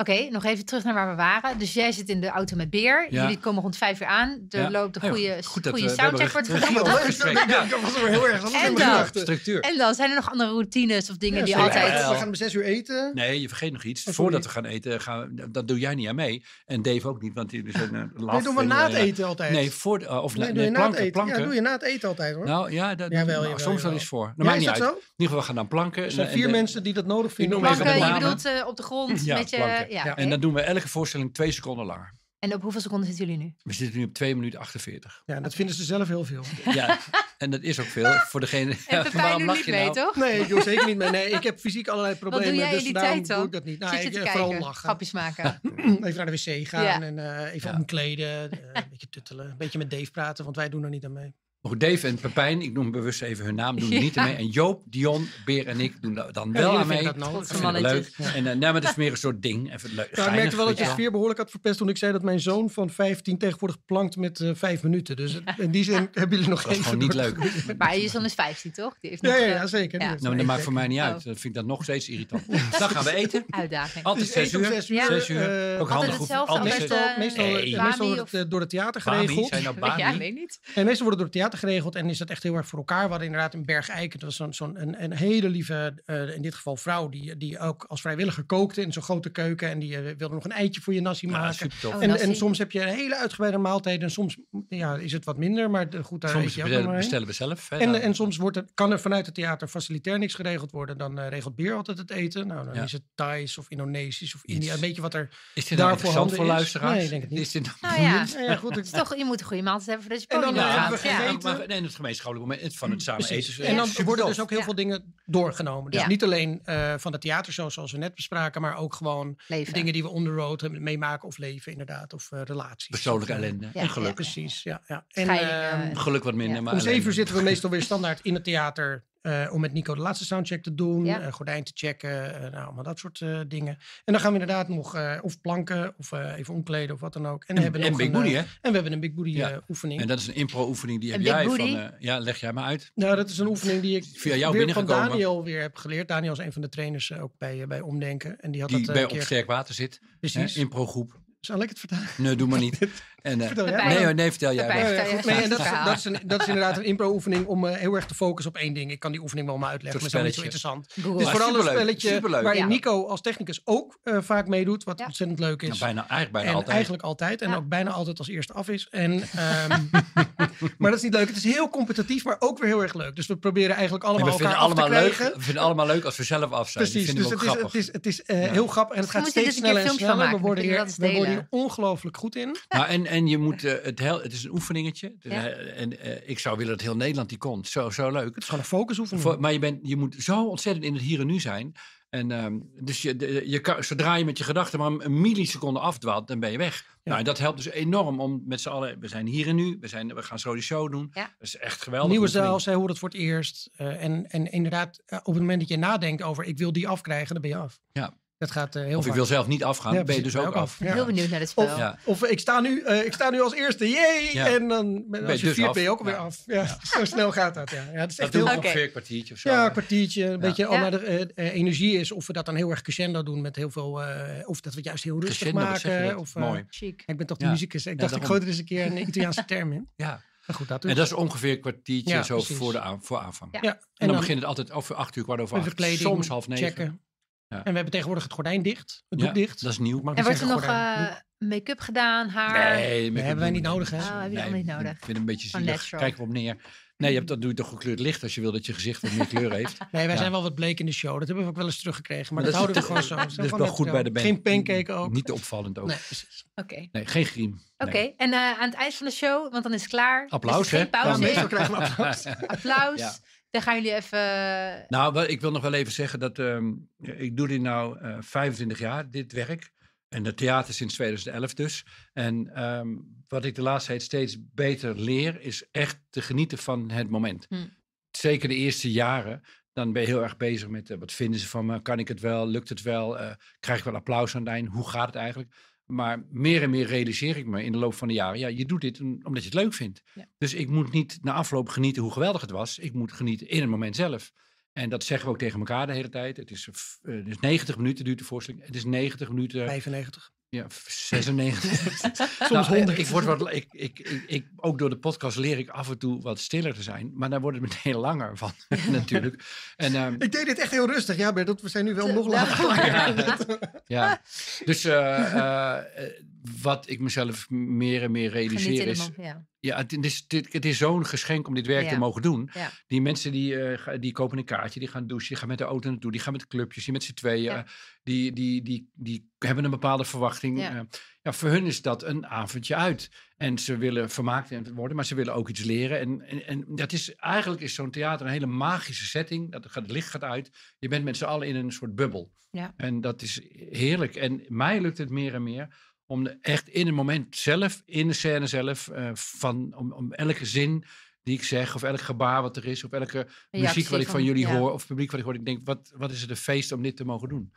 Oké, nog even terug naar waar we waren. Dus jij zit in de auto met Beer. Ja. Jullie komen rond vijf uur aan. Er Ja. loopt een Ja, goede, goed dat goede we- we hebben soundcheck wordt [laughs] gedaan. het. Dat was weer heel erg. En dan? Structuur. En dan zijn er nog andere routines of dingen Ja, die altijd... We gaan om zes uur eten. Nee, je vergeet nog iets. Oh. Voordat we gaan eten, gaan we, dat doe jij niet aan mee. En Dave ook niet, want die is een uh, Nee, doen we na het eten altijd. Nee, voor, uh, of Nee, nee, doe je na het planken. eten. planken. Ja, doe je na het eten altijd hoor. Nou ja, dat, Jawel, nou, jawel, soms wel eens voor. Maakt is niet dat uit. zo? In ieder geval, we gaan dan planken. Er zijn vier mensen die dat nodig vinden. noem om even Planken, je bedoelt eh, op de grond Ja, met je... Ja. En dan doen we elke voorstelling twee seconden langer. En op hoeveel seconden zitten jullie nu? We zitten nu op 2 minuten 48. Ja, dat vinden ze zelf heel veel. [laughs] Ja, en dat is ook veel voor degene. [laughs] En Pepijn waarom lach niet je mee, nou? toch? Nee, ik doe zeker niet mee. Nee, ik heb fysiek allerlei problemen. jij in dus die daarom tijd dan? doe ik dat niet. Nou, Zit je ik, te vooral kijken, lachen. grapjes maken. [laughs] Even naar de wc gaan Ja. en eh, even Ja. omkleden. eh, een beetje tuttelen. Een beetje met Dave praten, want wij doen er niet aan mee. Maar goed, Dave en Pepijn, ik noem bewust even hun naam, doen [laughs] niet mee. En Joop, Dion, Beer en ik doen daar dan Ja, wel jullie aan mee. dat Dat leuk. En uh, nee, maar dat is meer een soort ding. Even leuk. Nou, ik merkte wel dat je sfeer behoorlijk had verpest toen ik zei dat mijn zoon van 15 tegenwoordig plankt met eh, vijf minuten. Dus het- in die zin [laughs] hebben jullie nog Dat is geen gewoon niet leuk. [laughs] Maar je zoon is 15, toch? Die heeft Ja, nog ja, eh, ja, zeker. ja. Nou, maar dat maakt voor mij niet Oh. uit. Dat vind ik dan nog steeds irritant. Dan gaan we eten. uitdaging. Altijd Dus zes eten om uur. zes uur, Zes uur. eh, Ook Altijd handig. Altijd Meestal, eh, eh, wordt het eh, door het theater geregeld. zijn nou Ja, weet niet. En meestal wordt het door het theater geregeld en is dat echt heel erg voor elkaar. We hadden inderdaad in Berg Eiken, dat was zo'n, zo'n, een, een hele lieve, eh, in dit geval vrouw, die, die ook als vrijwilliger kookte in zo'n grote keuken. En die eh, wilde nog een eitje voor je nasi Ja, maken. super tof. Oh, en, nasi. en soms heb je een hele uitgebreide maaltijd en soms ja, is het wat minder, maar de- goed, daar Soms je ook bestellen, we zelf. Hè, En, dan. en soms wordt het, kan er vanuit het theater facilitair niks geregeld worden. Dan eh, regelt Beer altijd het eten. Nou, dan Ja. is het Thais of Indonesisch of. India. Een beetje wat er... is dit daarvoor interessant handen voor is? luisteraars? Nee, ik denk het niet. Is dit nou Nou ja, Ja, goed. ik- het is toch, je moet een goede maaltijd hebben voordat je En dan, podium Ja, gegeten. maar, nee, het gemeenschappelijk moment van het samen Precies. eten. En dan super worden dus ook heel veel dingen doorgenomen. Dus niet alleen eh, van de theatershow zoals we net bespraken, maar ook gewoon Leven. dingen die we on the road meemaken of leven inderdaad. Of eh, relaties. Persoonlijke eh, ellende. En geluk. Precies, ja. ja. En, ehm, Geluk wat minder, maar om zeven uur zitten we meestal weer [laughs] standaard in het theater. Eh, om met Nico de laatste soundcheck te doen, Ja. eh, gordijn te checken, eh, nou, allemaal dat soort eh, dingen. En dan gaan we inderdaad nog eh, of planken of eh, even omkleden of wat dan ook. En, we En, hebben en nog Big een, Booty, hè? En we hebben een Big Booty Ja. eh, oefening. En dat is een impro-oefening die Een heb Big jij Booty? van... eh, ja, leg jij maar uit. Nou, dat is een oefening die ik Via jou weer van. Daniel weer heb geleerd. Daniel is een van de trainers eh, ook bij, bij Omdenken. En die had Die dat bij een op sterk water zit. Precies. Impro-groep. Zal ik het vertellen? Nee, doe maar [laughs] niet. En, eh, nee, hoor, nee, vertel jij. Ja, Nee, en dat, dat, is een, dat is inderdaad een impro-oefening om eh, heel erg te focussen op één ding. Ik kan die oefening wel maar uitleggen, maar dat is niet zo interessant. Google. Het is Maar vooral een superleuk, spelletje superleuk. waarin Ja. Nico als technicus ook eh, vaak meedoet, wat Ja. ontzettend leuk is. Nou, bijna, eigenlijk bijna en altijd. eigenlijk altijd. En Ja. ook bijna altijd als eerste af is. En, [laughs] ehm, [laughs] maar dat is niet leuk. Het is heel competitief, maar ook weer heel erg leuk. Dus we proberen eigenlijk En allemaal we vinden elkaar af te allemaal leuk. krijgen. We vinden allemaal leuk als we zelf af zijn. Precies, dus vinden het we is, ook het grappig. is, het is eh, Ja. heel grappig en het gaat steeds sneller en sneller. We worden, hier, ongelooflijk goed in. Nou, en, en je moet eh, het, hel, het is een oefeningetje. Ja. en eh, ik zou willen dat heel Nederland die komt. Zo, zo leuk. Het is gewoon een focusoefening. Voor, maar je, bent, je moet zo ontzettend in het hier en nu zijn. En, ehm, dus je, de- je kan, zodra je met je gedachten maar een milliseconde afdwaalt, dan ben je weg. Ja. Nou, en dat helpt dus enorm om met z'n allen... We zijn hier en nu, we, zijn, we gaan zo die show doen. Ja. Dat is echt geweldig. Nieuwe zaal, zij horen het voor het eerst. Eh, en, en inderdaad, op het moment dat je nadenkt over ik wil die afkrijgen, dan ben je af. Ja. Dat gaat eh, heel Of ik vaak. wil zelf niet afgaan, Ja, ben je dus ook af. Ja. Heel benieuwd naar het spel. Of, Ja. of ik, sta nu, eh, ik sta nu als eerste, jee! Ja. En dan ben, als je je dus viert af. ben je ook alweer Ja. af. Ja, [laughs] Zo snel gaat dat. Ja, ja dat is Dat echt doen heel ongeveer een kwartiertje of zo. Ja, een kwartiertje. Een beetje al Ja. naar de eh, energie is. Of we dat dan heel erg crescendo doen met heel veel... eh, of dat we het juist heel rustig Crescendo, maken. Of, eh, Mooi. Chic. Ik ben toch de Ja. muzikus. Ik Ja, dacht, ik gooi er eens een keer een Italiaanse [laughs] term in. Ja. Maar goed, dat dus. En dat is ongeveer een kwartiertje Ja, zo precies. voor, de aan, voor aanvang. Ja. ja. En, dan, begint het altijd over acht uur, kwart over acht. Soms half negen. checken. En we hebben tegenwoordig het gordijn dicht. Het Ja, doek dicht. Dat is nieuw. En niet wordt er nog eh, make-up gedaan, haar? Nee, Dat hebben wij niet nodig, hè? Oh, heb je allemaal niet nodig? Ik vind het een beetje zielig. Kijk erop neer. Nee, je hebt, dat doe je toch gekleurd licht als je wil dat je gezicht wat meer [laughs] kleur heeft. Nee, wij Ja. zijn wel wat bleek in de show. Dat hebben we ook wel eens teruggekregen. Maar Dat houden we gewoon zo. Dat is wel goed zo. bij de band. Geen pancake ook. Niet te opvallend ook. Nee, Nee, precies. Oké. geen griem. Oké, Nee. en eh, aan het eind van de show, want dan is het klaar. Applaus, is er geen hè? pauze. Ja, krijgen [laughs] we applaus. Applaus. Ja. Dan gaan jullie even... Nou, wel, ik wil nog wel even zeggen dat ehm, ik doe dit nou eh 25 jaar, dit werk. En het theater sinds 2011 dus. En ehm, wat ik de laatste tijd steeds beter leer, is echt te genieten van het moment. Hm. Zeker de eerste jaren. Dan ben je heel erg bezig met eh, wat vinden ze van me? Kan ik het wel? Lukt het wel? Eh, krijg ik wel applaus aan het eind? Hoe gaat het eigenlijk? Maar meer en meer realiseer ik me in de loop van de jaren. Ja, je doet dit om- omdat je het leuk vindt. Ja. Dus ik moet niet na afloop genieten hoe geweldig het was. Ik moet genieten in het moment zelf. En dat zeggen we ook tegen elkaar de hele tijd. Het is, eh, het is 90 minuten duurt de voorstelling. Het is 90 minuten. 95. Ja, 96. [laughs] Soms Nou, 100. Ik word wat, ik, ik, ik, ik, ook door de podcast leer ik af en toe wat stiller te zijn. Maar daar wordt het meteen [laughs] langer van, natuurlijk. En, ehm, Ik deed dit echt heel rustig. Ja, Bert, we zijn nu wel nog later. [laughs] Ja. ja, dus eh, eh, eh, wat ik mezelf meer en meer realiseer is... moment, ja. Ja, het is, dit- het is zo'n geschenk om dit werk Ja. te mogen doen. Ja. Die mensen die, eh, die kopen een kaartje, die gaan douchen, die gaan met de auto naartoe, die gaan met clubjes, die met z'n tweeën, eh, die, die, die, die hebben een bepaalde verwachting. Ja. Ja. ja, voor hun is dat een avondje uit. En ze willen vermaakt worden, maar ze willen ook iets leren. En, en, en dat is, eigenlijk is zo'n theater een hele magische setting. Dat gaat, het licht gaat uit. Je bent met z'n allen in een soort bubbel. Ja. En dat is heerlijk. En mij lukt het meer en meer om de, echt in het moment zelf, in de scène zelf, eh, van, om, om elke zin die ik zeg, of elk gebaar wat er is, of elke Reactie muziek wat ik van van- jullie ja. hoor, of publiek wat ik hoor, ik denk, wat, wat is het een feest om dit te mogen doen?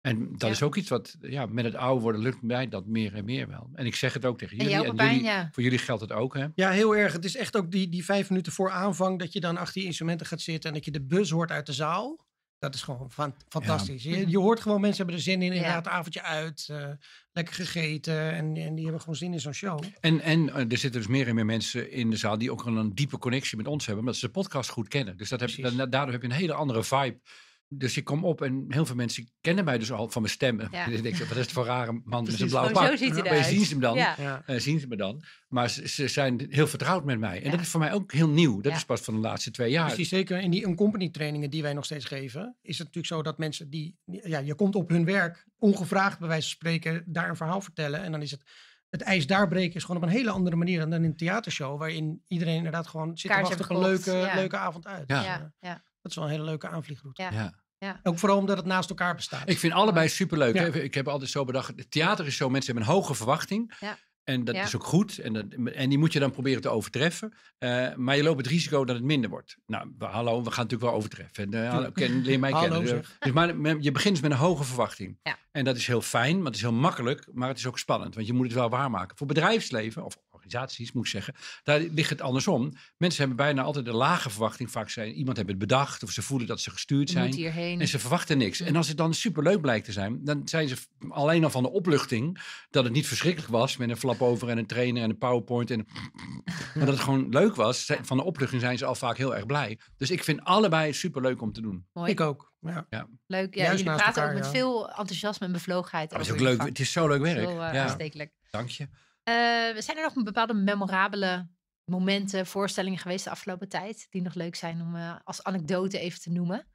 En dat Ja. is ook iets wat, ja, met het ouder worden lukt mij dat meer en meer wel. En ik zeg het ook tegen En jullie. jou, en Pepijn, jullie ja. Voor jullie geldt het ook, hè? Ja, heel erg. Het is echt ook die, die vijf minuten voor aanvang dat je dan achter je instrumenten gaat zitten en dat je de bus hoort uit de zaal. Dat is gewoon fan- fantastisch. Je, je hoort gewoon mensen hebben er zin in, inderdaad, een avondje uit, eh, lekker gegeten en, en die hebben gewoon zin in zo'n show. En, en eh, er zitten dus meer en meer mensen in de zaal die ook een diepe connectie met ons hebben, omdat ze de podcast goed kennen. Dus dat heb, daardoor heb je een hele andere vibe. Dus ik kom op en heel veel mensen kennen mij dus al van mijn stem. Ja. [laughs] Ik denk, wat is het voor een rare man met een blauw pak? zo ziet hij Maar eruit. zien ze hem dan. Ja. Eh, zien ze me dan. Maar ze, ze zijn heel vertrouwd met mij. En Ja. dat is voor mij ook heel nieuw. Dat Ja. is pas van de laatste twee jaar. Precies, zeker in die uncompany trainingen die wij nog steeds geven, is het natuurlijk zo dat mensen die, ja, je komt op hun werk, ongevraagd bij wijze van spreken, daar een verhaal vertellen. En dan is het, het ijs daar breken is gewoon op een hele andere manier dan in een theatershow, waarin iedereen inderdaad gewoon zit te wachten een leuke, ja. leuke avond uit. Ja. Dus, Ja, eh, ja. dat is wel een hele leuke aanvliegroute. Ja. Ja. Ook vooral omdat het naast elkaar bestaat. Ik vind allebei superleuk. Ja. Ik heb altijd zo bedacht, het theater is zo, mensen hebben een hoge verwachting. Ja. En dat Ja. is ook goed. En, dat, en die moet je dan proberen te overtreffen. Eh, maar je loopt het risico dat het minder wordt. Nou, we- hallo, we gaan natuurlijk wel overtreffen. En, eh, hallo, ken, leer mij [laughs] Hallo, kennen. Dus maar, maar je begint dus met een hoge verwachting. Ja. En dat is heel fijn, want het is heel makkelijk. Maar het is ook spannend, want je moet het wel waarmaken. Voor bedrijfsleven, of organisaties moet ik zeggen, daar ligt het andersom. Mensen hebben bijna altijd een lage verwachting. Vaak zijn iemand heeft het bedacht of ze voelen dat ze gestuurd zijn. En ze verwachten niks. En als het dan superleuk blijkt te zijn, dan zijn ze alleen al van de opluchting dat het niet verschrikkelijk was met een flap over en een trainer en een PowerPoint. En, [laughs] maar dat het gewoon leuk was. Van de opluchting zijn ze al vaak heel erg blij. Dus ik vind allebei superleuk om te doen. Mooi. Ik ook. Ja. Leuk. Ja, Juist jullie praten ook met ja. veel enthousiasme en bevlogenheid. Maar het is ook leuk. Het is zo leuk werk. Heel uh, ja, dank je. Eh, zijn er nog bepaalde memorabele momenten, voorstellingen geweest de afgelopen tijd, die nog leuk zijn om eh, als anekdote even te noemen?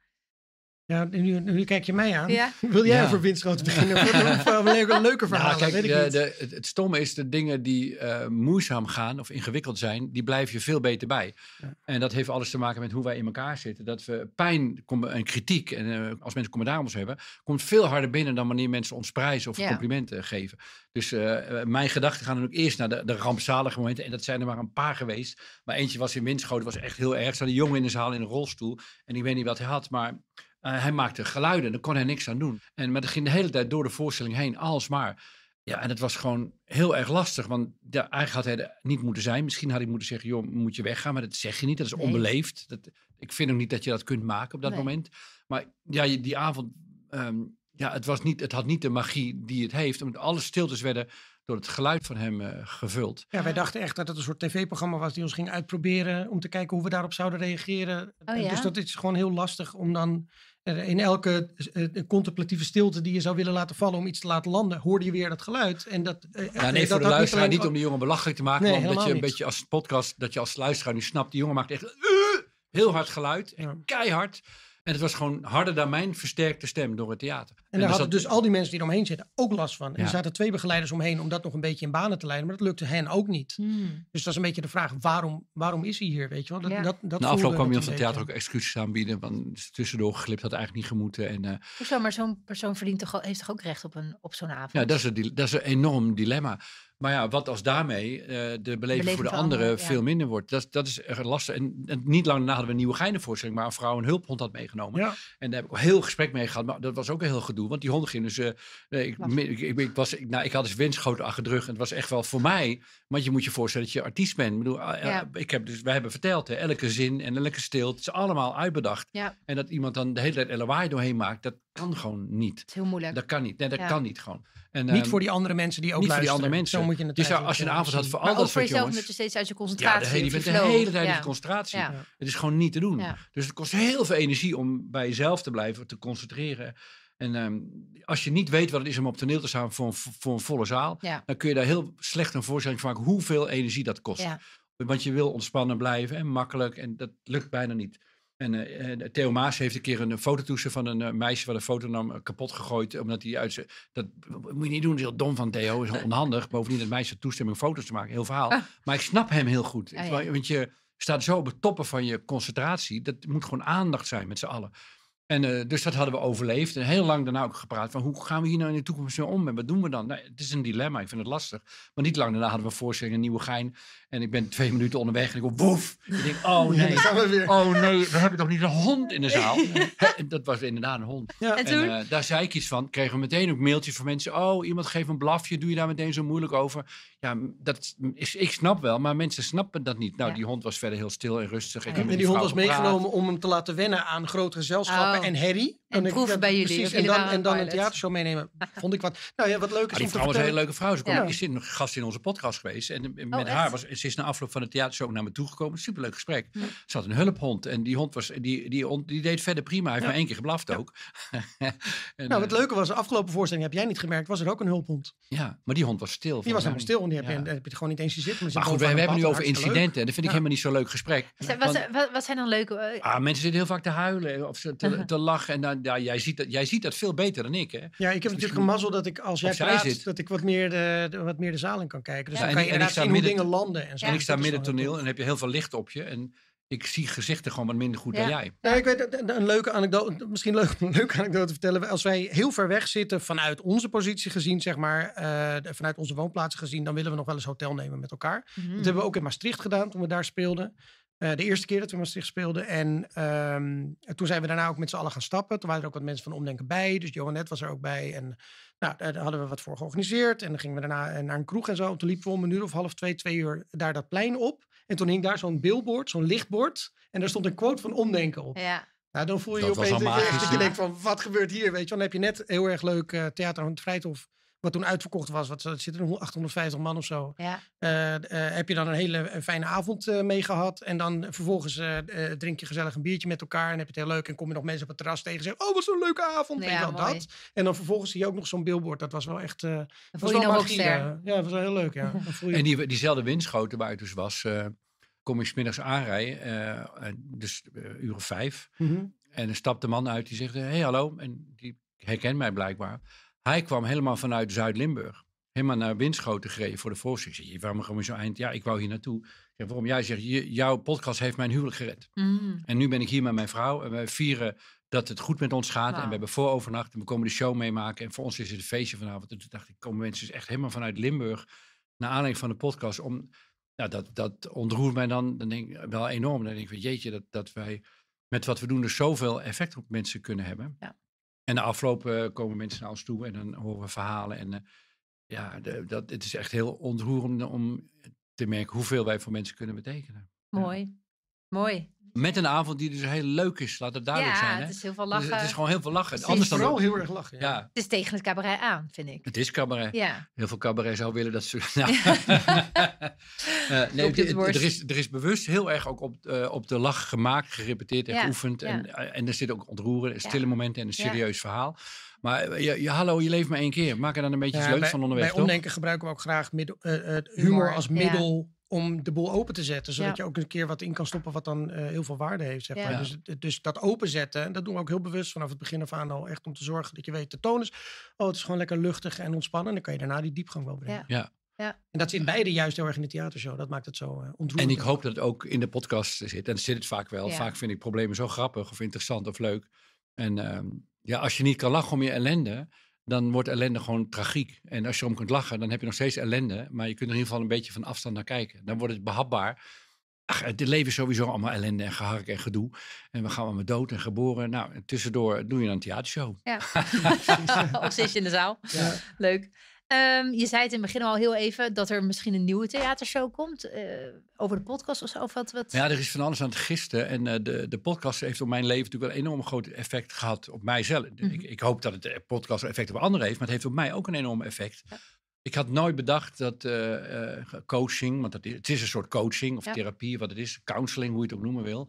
Ja, nu, nu kijk je mij aan. Ja. [laughs] Wil jij Ja. over windschoten beginnen? Of een leuke, leuke verhalen, Nou, kijk, weet ik de- niet. de- het, het stomme is, de dingen die eh, moeizaam gaan of ingewikkeld zijn, die blijf je veel beter bij. Ja. En dat heeft alles te maken met hoe wij in elkaar zitten. Dat we pijn en kritiek, en eh, als mensen commentaar ons hebben, komt veel harder binnen dan wanneer mensen ons prijzen of Ja. complimenten geven. Dus eh, eh, mijn gedachten gaan dan ook eerst naar de, de rampzalige momenten. En dat zijn er maar een paar geweest. Maar eentje was in Winschoten, was echt heel erg. Er zat een jongen in de zaal in een rolstoel. En ik weet niet wat hij had, maar eh, hij maakte geluiden. Daar kon hij niks aan doen. En, maar dat ging de hele tijd door de voorstelling heen, alsmaar. Ja, en het was gewoon heel erg lastig. Want ja, eigenlijk had hij er niet moeten zijn. Misschien had ik moeten zeggen, joh, moet je weggaan. Maar dat zeg je niet. Dat is Nee. onbeleefd. Dat, ik vind ook niet dat je dat kunt maken op dat Nee. moment. Maar ja, die avond, ehm, ja, het, was niet, het had niet de magie die het heeft. Omdat alle stiltes werden door het geluid van hem eh, gevuld. Ja, wij dachten echt dat het een soort tv-programma was die ons ging uitproberen om te kijken hoe we daarop zouden reageren. Oh ja? Dus dat is gewoon heel lastig om dan eh, in elke eh, contemplatieve stilte die je zou willen laten vallen om iets te laten landen, hoorde je weer dat geluid. En dat, Ja, nee, dat voor de had luisteraar alleen- niet om die jongen belachelijk te maken. Nee, maar omdat je een niet. beetje als podcast, dat je als luisteraar nu snapt, die jongen maakt echt heel hard geluid. Ja. Keihard. En het was gewoon harder dan mijn versterkte stem door het theater. En daar hadden zat- dus al die mensen die eromheen zitten ook last van. En Ja. er zaten twee begeleiders omheen om dat nog een beetje in banen te leiden. Maar dat lukte hen ook niet. Hmm. Dus dat is een beetje de vraag, waarom, waarom is hij hier? Weet je wel? Dat, Ja. dat, dat Na afloop kwam je ons van theater ook excuses aanbieden. Want het tussendoor geglipt, had eigenlijk niet gemoeten. En, eh, Hoezo, maar zo'n persoon verdient toch, heeft toch ook recht op, een, op zo'n avond? ja, dat is, een, dat is een enorm dilemma. Maar ja, wat als daarmee eh, de beleving voor de anderen ja. veel minder wordt? Dat, dat is lastig. En, en niet lang daarna hadden we een nieuwe geinenvoorstelling, maar een vrouw een hulphond had meegenomen. Ja. En daar heb ik ook heel gesprek mee gehad. Maar dat was ook een heel gedoe. Want die hond ging dus... eh, ik, ik, ik, ik was, ik, nou, ik had dus windschoten achter de rug. En het was echt wel voor mij... Want je moet je voorstellen dat je artiest bent. Ik bedoel, eh, Ja. ik heb dus, wij hebben verteld, hè, elke zin en elke stilte. Het is allemaal uitbedacht. Ja. En dat iemand dan de hele tijd lawaai doorheen maakt, dat kan gewoon niet. Het is heel moeilijk. Dat kan niet. Nee, dat Ja. kan niet gewoon. En, Niet ehm, voor die andere mensen die ook niet voor die andere mensen. Zo moet je het Dus ja, als je een avond had voor maar al dat voor jezelf jongens... omdat je steeds uit je Ja, concentratie... de, hele- je bent de hele tijd Ja. in concentratie. Ja. Het is gewoon niet te doen. Ja. Dus het kost heel veel energie om bij jezelf te blijven, te concentreren. En ehm, als je niet weet wat het is om op toneel te staan voor een, voor een volle zaal, Ja. dan kun je daar heel slecht een voorstelling van maken hoeveel energie dat kost. Ja. Want je wil ontspannen blijven en makkelijk en dat lukt bijna niet. En eh, eh, Theo Maas heeft een keer een fototoestel van een eh, meisje wat een foto nam kapot gegooid. Omdat hij uit zijn... Dat moet je niet doen, dat is heel dom van Theo. is onhandig. Bovendien het meisje toestemming foto's te maken. Heel verhaal. Ah. Maar ik snap hem heel goed. Ah, ja. Want je staat zo op het toppen van je concentratie. Dat moet gewoon aandacht zijn met z'n allen. En eh, dus dat hadden we overleefd. En heel lang daarna ook gepraat van hoe gaan we hier nou in de toekomst mee om? En wat doen we dan? Nou, het is een dilemma. Ik vind het lastig. Maar niet lang daarna hadden we voorstelling, een nieuwe gein. En ik ben twee minuten onderweg en ik hoor woef. Ik denk, oh nee. Oh nee, we hebben toch niet een hond in de zaal? [laughs] Hè, dat was inderdaad een hond. Ja. En En eh, daar zei ik iets van. Kregen we meteen ook mailtjes van mensen. Oh, iemand geeft een blafje. Doe je daar meteen zo moeilijk over? Ja, dat is, ik snap wel, maar mensen snappen dat niet. Nou, Ja. die hond was verder heel stil en rustig. Ik En En die hond was gepraat. meegenomen om hem te laten wennen aan grote gezelschappen Oh. en herrie. En ik- proeven bij jullie, Precies, of en jullie dan, en dan een theatershow meenemen. [laughs] Vond ik wat. Nou ja, wat leuk is Ah, die vrouw was een hele leuke vrouw. Ze, kwam, Ja. is een gast in onze podcast geweest. En eh, met echt? haar was ze is na afloop van de theatershow naar me toegekomen. Superleuk gesprek. Hm. Ze had een hulphond. En die hond was, die, die, hond, die deed verder prima. Hij heeft Ja. maar één keer geblaft ook. [laughs] en, Nou, het eh, leuke was, de afgelopen voorstelling heb jij niet gemerkt, was er ook een hulphond. Ja, maar die hond was stil. Die was helemaal stil en die heb, Ja. je, heb je gewoon niet eens zitten. Maar, goed, we, hebben nu over leuk. incidenten. En dat vind ik Ja. helemaal niet zo'n leuk gesprek. Wat, Want- wat, wat zijn dan leuke... eh, Ah, mensen zitten heel vaak te huilen of ze te, te lachen. En dan, ja, jij, ziet dat, jij ziet dat veel beter dan ik. Hè? Ja, ik heb natuurlijk misschien- een mazzel dat ik als jij praat, zit. dat ik wat meer de, de- wat meer de zaal in kan kijken. Dus Ja, dan en kan ik- je inderdaad zien hoe dingen landen en ik sta midden toneel en dan heb je heel veel licht op je. En ik zie gezichten gewoon wat minder goed dan jij. Ja, ik weet een, een leuke anekdote, misschien leuk, een [laughs] leuke anekdote vertellen. Als wij heel ver weg zitten vanuit onze positie gezien, zeg maar, eh, vanuit onze woonplaatsen gezien, dan willen we nog wel eens hotel nemen met elkaar. mhm. Dat hebben we ook in Maastricht gedaan toen we daar speelden. Eh, de eerste keer dat we in Maastricht speelden. En ehm, toen zijn we daarna ook met z'n allen gaan stappen. Toen waren er ook wat mensen van Omdenken bij. Dus Johannet was er ook bij. En nou, daar daar hadden we wat voor georganiseerd. En dan gingen we daarna eh, naar een kroeg en zo. Toen liepen we om een uur of half twee, twee uur daar dat plein op. En toen hing daar zo'n billboard, zo'n lichtbord. En daar stond een quote van Omdenken op. Ja. Nou, dan voel je je Dat was opeens dat je, je denkt van, wat gebeurt hier? Weet je, wel? dan heb je net heel erg leuk eh, theater aan het Vrijthof. Wat toen uitverkocht was. Wat, er zitten er 850 man of zo. Ja. Eh, eh, heb je dan een hele eh, fijne avond eh, mee gehad. En dan vervolgens drink je gezellig een biertje met elkaar. En heb je het heel leuk. En kom je nog mensen op het terras tegen en zeggen... Oh, wat zo'n leuke avond. Je wel, mooi. dat. En dan vervolgens zie je ook nog zo'n billboard. Dat was wel echt... eh Dan was je wel magie. Ja, dat was wel heel leuk, ja. [laughs] Dan je... En die, diezelfde windschoten waar ik dus was, eh, kom ik smiddags aanrijden. eh, en dus eh, uur of vijf. Mhm. En er stapt een man uit die zegt, hé hey, hallo. En die herkent mij blijkbaar. Hij kwam helemaal vanuit Zuid-Limburg. Helemaal naar Winschoten gereden voor de voorzitter. Ik zeg, waarom gewoon zo eind? Ja, ik wou hier naartoe. Waarom? Jij zegt, jouw podcast heeft mijn huwelijk gered. Mm. En nu ben ik hier met mijn vrouw. En wij vieren dat het goed met ons gaat. En we hebben voorovernacht. En we komen de show meemaken. En voor ons is het een feestje vanavond. En toen dacht ik, komen mensen dus echt helemaal vanuit Limburg. Naar aanleiding van de podcast. Om, nou, dat, dat ontroert mij dan, dan denk ik, wel enorm. Dan denk ik, van, jeetje, dat, dat wij met wat we doen dus zoveel effect op mensen kunnen hebben. Ja. En na afloop eh, komen mensen naar ons toe en dan horen we verhalen. En eh, ja, de, dat, het is echt heel ontroerend om te merken hoeveel wij voor mensen kunnen betekenen. Mooi. Mooi. Met een avond die dus heel leuk is, laat het duidelijk ja, zijn. Hè? het is heel veel Dus lachen. het is gewoon heel veel lachen. Precies. Anders dan Vooral heel erg lachen. ja, Het is tegen het cabaret aan, vind ik. het is cabaret. Ja. Heel veel cabaret zou willen dat ze. [laughs] Nou. [laughs] Eh, nee, het- er, is, er is bewust heel erg ook op, eh, op de lach gemaakt, gerepeteerd en Ja, geoefend. ja. En, eh, en er zit ook ontroeren, stille momenten en een Ja. serieus verhaal. Maar je, je, hallo, je leeft maar één keer. Maak er dan een beetje iets Ja, leuks bij, van onderweg, bij toch? omdenken gebruiken we ook graag middel, eh, eh, humor, Humor, als ja. middel om de boel open te zetten. Zodat Ja. je ook een keer wat in kan stoppen wat dan eh, heel veel waarde heeft. Zeg maar. Ja. dus, dus dat openzetten, dat doen we ook heel bewust vanaf het begin af aan al. Echt om te zorgen dat je weet, de toon is, oh het is gewoon lekker luchtig en ontspannen. Dan kan je daarna die diepgang wel brengen. Ja. Ja. Ja. En dat zit beide juist heel erg in de theatershow. Dat maakt het zo eh ontroerend. En ik hoop dat het ook in de podcast zit. En dat zit het vaak wel. Ja. Vaak vind ik problemen zo grappig of interessant of leuk. En ehm, ja, als je niet kan lachen om je ellende, dan wordt ellende gewoon tragiek. En als je erom kunt lachen, dan heb je nog steeds ellende. Maar je kunt er in ieder geval een beetje van afstand naar kijken. Dan wordt het behapbaar. Ach, het leven is sowieso allemaal ellende en gehark en gedoe. En we gaan allemaal dood en geboren. Nou, en tussendoor doe je dan een theatershow. Ja. [laughs] [laughs] of zit je in de zaal? Ja. Leuk. Ehm, je zei het in het begin al heel even dat er misschien een nieuwe theatershow komt. eh, over de podcast of zo. Of wat, wat? Ja, er is van alles aan het gisten. En eh, de, de podcast heeft op mijn leven natuurlijk wel een enorm groot effect gehad op mijzelf. Mhm. ik, ik hoop dat het de podcast een effect op anderen heeft, maar het heeft op mij ook een enorm effect. Ja. Ik had nooit bedacht dat eh, eh, coaching, want dat is, het is een soort coaching of Ja. therapie, wat het is, counseling, hoe je het ook noemen wil,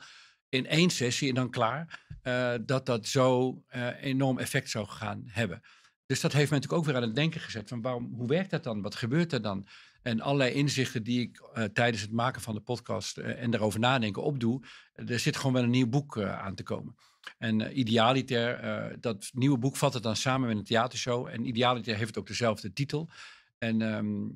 in één sessie en dan klaar, eh, dat dat zo eh, enorm effect zou gaan hebben. Dus dat heeft mij natuurlijk ook weer aan het denken gezet van waarom, hoe werkt dat dan? Wat gebeurt er dan? En allerlei inzichten die ik eh, tijdens het maken van de podcast eh, en daarover nadenken opdoe, er zit gewoon wel een nieuw boek eh, aan te komen. En eh, Idealiter, eh, dat nieuwe boek vat het dan samen met een theatershow. En Idealiter heeft ook dezelfde titel. En ehm,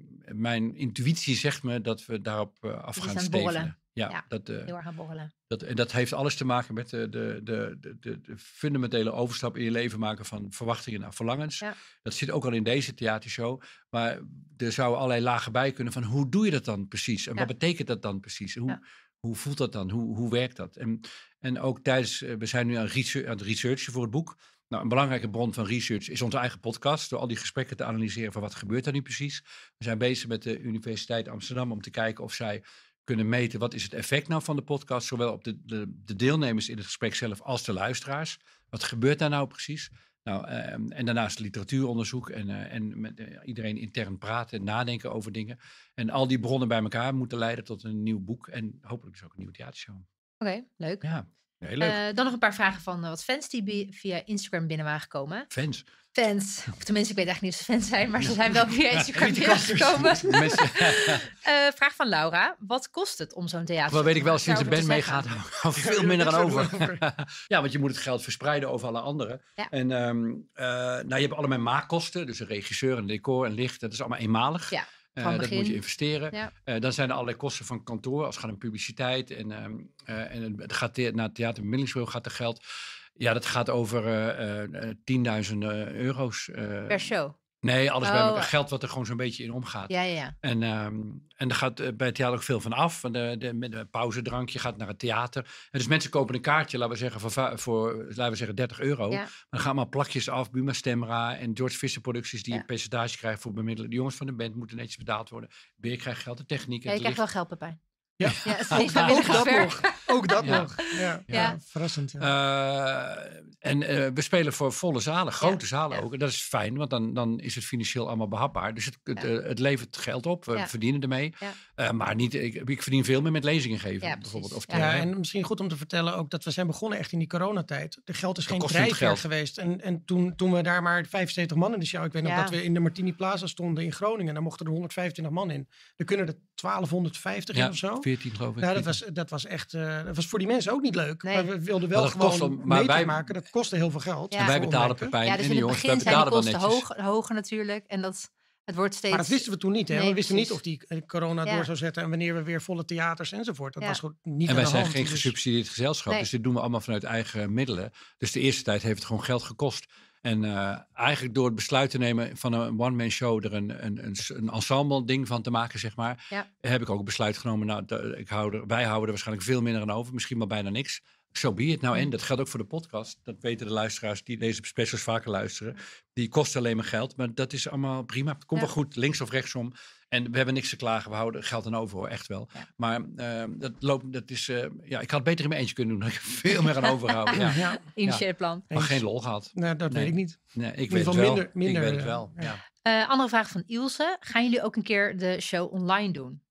mijn intuïtie zegt me dat we daarop eh, af gaan stevenen. borrelen. Ja, Ja. Dat, eh, Heel erg aan borrelen. Dat, en dat heeft alles te maken met de, de, de, de, de, fundamentele overstap in je leven maken van verwachtingen naar verlangens. Ja. Dat zit ook al in deze theatershow. Maar er zouden allerlei lagen bij kunnen van hoe doe je dat dan precies? En Ja. wat betekent dat dan precies? Hoe, Ja. hoe voelt dat dan? Hoe, hoe werkt dat? En, en ook tijdens, eh, we zijn nu aan, research, aan het researchen voor het boek. Nou, een belangrijke bron van research is onze eigen podcast. Door al die gesprekken te analyseren van wat gebeurt er nu precies. We zijn bezig met de Universiteit Amsterdam om te kijken of zij kunnen meten wat is het effect nou van de podcast, zowel op de, de, de deelnemers in het gesprek zelf als de luisteraars. Wat gebeurt daar nou precies? Nou, ehm, en daarnaast literatuuronderzoek en, eh, en met eh, iedereen intern praten en nadenken over dingen. En al die bronnen bij elkaar moeten leiden tot een nieuw boek en hopelijk dus ook een nieuwe theatershow. Oké, leuk. Ja, heel leuk. Eh, dan nog een paar vragen van eh, wat fans die via Instagram binnen waren gekomen. Fans. Fans. Of tenminste, ik weet eigenlijk niet of ze fans zijn, maar ze zijn wel via [laughs] Instagram binnengekomen. [laughs] Mensen, [laughs] Eh, vraag van Laura. Wat kost het om zo'n theater Wel weet ik wel, sinds de band meegaat, hou veel Ja, minder aan over. er ja, want je moet het geld verspreiden over alle anderen. Ja. En ehm, eh, nou, je hebt allemaal maakkosten, dus een regisseur, een decor, een licht. Dat is allemaal eenmalig. Ja, dat begin. moet je investeren. Ja. Eh, dan zijn er allerlei kosten van kantoor, als het gaat om publiciteit. En, ehm, eh, en het gaat naar het theaterbemiddelingsbureau gaat er geld. Ja, dat gaat over eh, eh, eh, tienduizenden euro's. eh, Per show. Nee, alles bij Oh. elkaar. Geld wat er gewoon zo'n beetje in omgaat. Ja, ja. En, ehm en er gaat eh, bij het theater ook veel van af. De, de, met een pauzedrankje gaat naar het theater. En dus mensen kopen een kaartje, laten we zeggen, voor, laten we zeggen 30 euro. Ja. Maar dan gaan maar plakjes af. Buma Stemra en George Visser producties die Ja. een percentage krijgen voor bemiddelen. De jongens van de band moeten netjes betaald worden. Beer krijgt geld, de techniek. ja je krijgt wel geld, Pepijn. Ja. Ook, dat nog. Ook dat Ja. nog. Ja, ja. Verrassend. Ja. Eh, en eh, we spelen voor volle zalen, grote zalen ja. ook. En dat is fijn, want dan, dan is het financieel allemaal behapbaar. Dus het, het, Ja. eh, het levert geld op, we Ja. verdienen ermee. Ja. Eh, maar niet, ik, ik verdien veel meer met lezingen geven, Ja, bijvoorbeeld. Of Ja. En misschien goed om te vertellen ook dat we zijn begonnen echt in die coronatijd. De geld is geen Kostend drijfveer geld. geweest. En, en toen, toen we daar maar 75 man in de show. Ik weet nog dat we in de Martini Plaza stonden in Groningen. Daar mochten er 125 man in. Er kunnen er 1250 in ja, of zo. 14 14 geloof ik. Nou, dat was, dat was echt, eh, dat was voor die mensen ook niet leuk. Nee. Maar we wilden wel gewoon wel- maar wij- maken. Dat kostte heel veel geld. Ja. en wij betalen omdenken. Pepijn Ja, dus en in de het jongens, begin zijn de betalen wel kosten hoog, hoger natuurlijk. En dat, het wordt steeds... Maar dat wisten we toen niet. Hè? Nee, we wisten niet of die eh, corona Ja. door zou zetten en wanneer we weer volle theaters enzovoort. Dat Ja. was gewoon niet En aan wij zijn hand. geen Dus- gesubsidieerd gezelschap, Nee. dus dit doen we allemaal vanuit eigen middelen. Dus de eerste tijd heeft het gewoon geld gekost. En eh, eigenlijk door het besluit te nemen van een one-man show er een, een, een, ensemble ding van te maken, zeg maar, Ja. heb ik ook het besluit genomen. Nou, ik hou er, wij houden er waarschijnlijk veel minder aan over, misschien wel bijna niks. Zo be it. Nou, en dat geldt ook voor de podcast. Dat weten de luisteraars die deze specials vaker luisteren. Die kosten alleen maar geld, maar dat is allemaal prima. Het komt Ja. wel goed, links of rechtsom. En we hebben niks te klagen. We houden geld aan over, hoor, echt wel. Ja. Maar eh, dat loopt, dat is, eh, ja, ik had het beter in mijn eentje kunnen doen. [laughs] Dan heb ik veel meer aan overhouden. Ja. Ja, Initiële plan. Maar geen lol gehad. nou, dat Nee. weet ik niet. Nee, ik weet het wel. minder- minder, ik weet het eh, wel. ja. Ja. Eh, andere vraag van Ilse. Gaan jullie ook een keer de show online doen?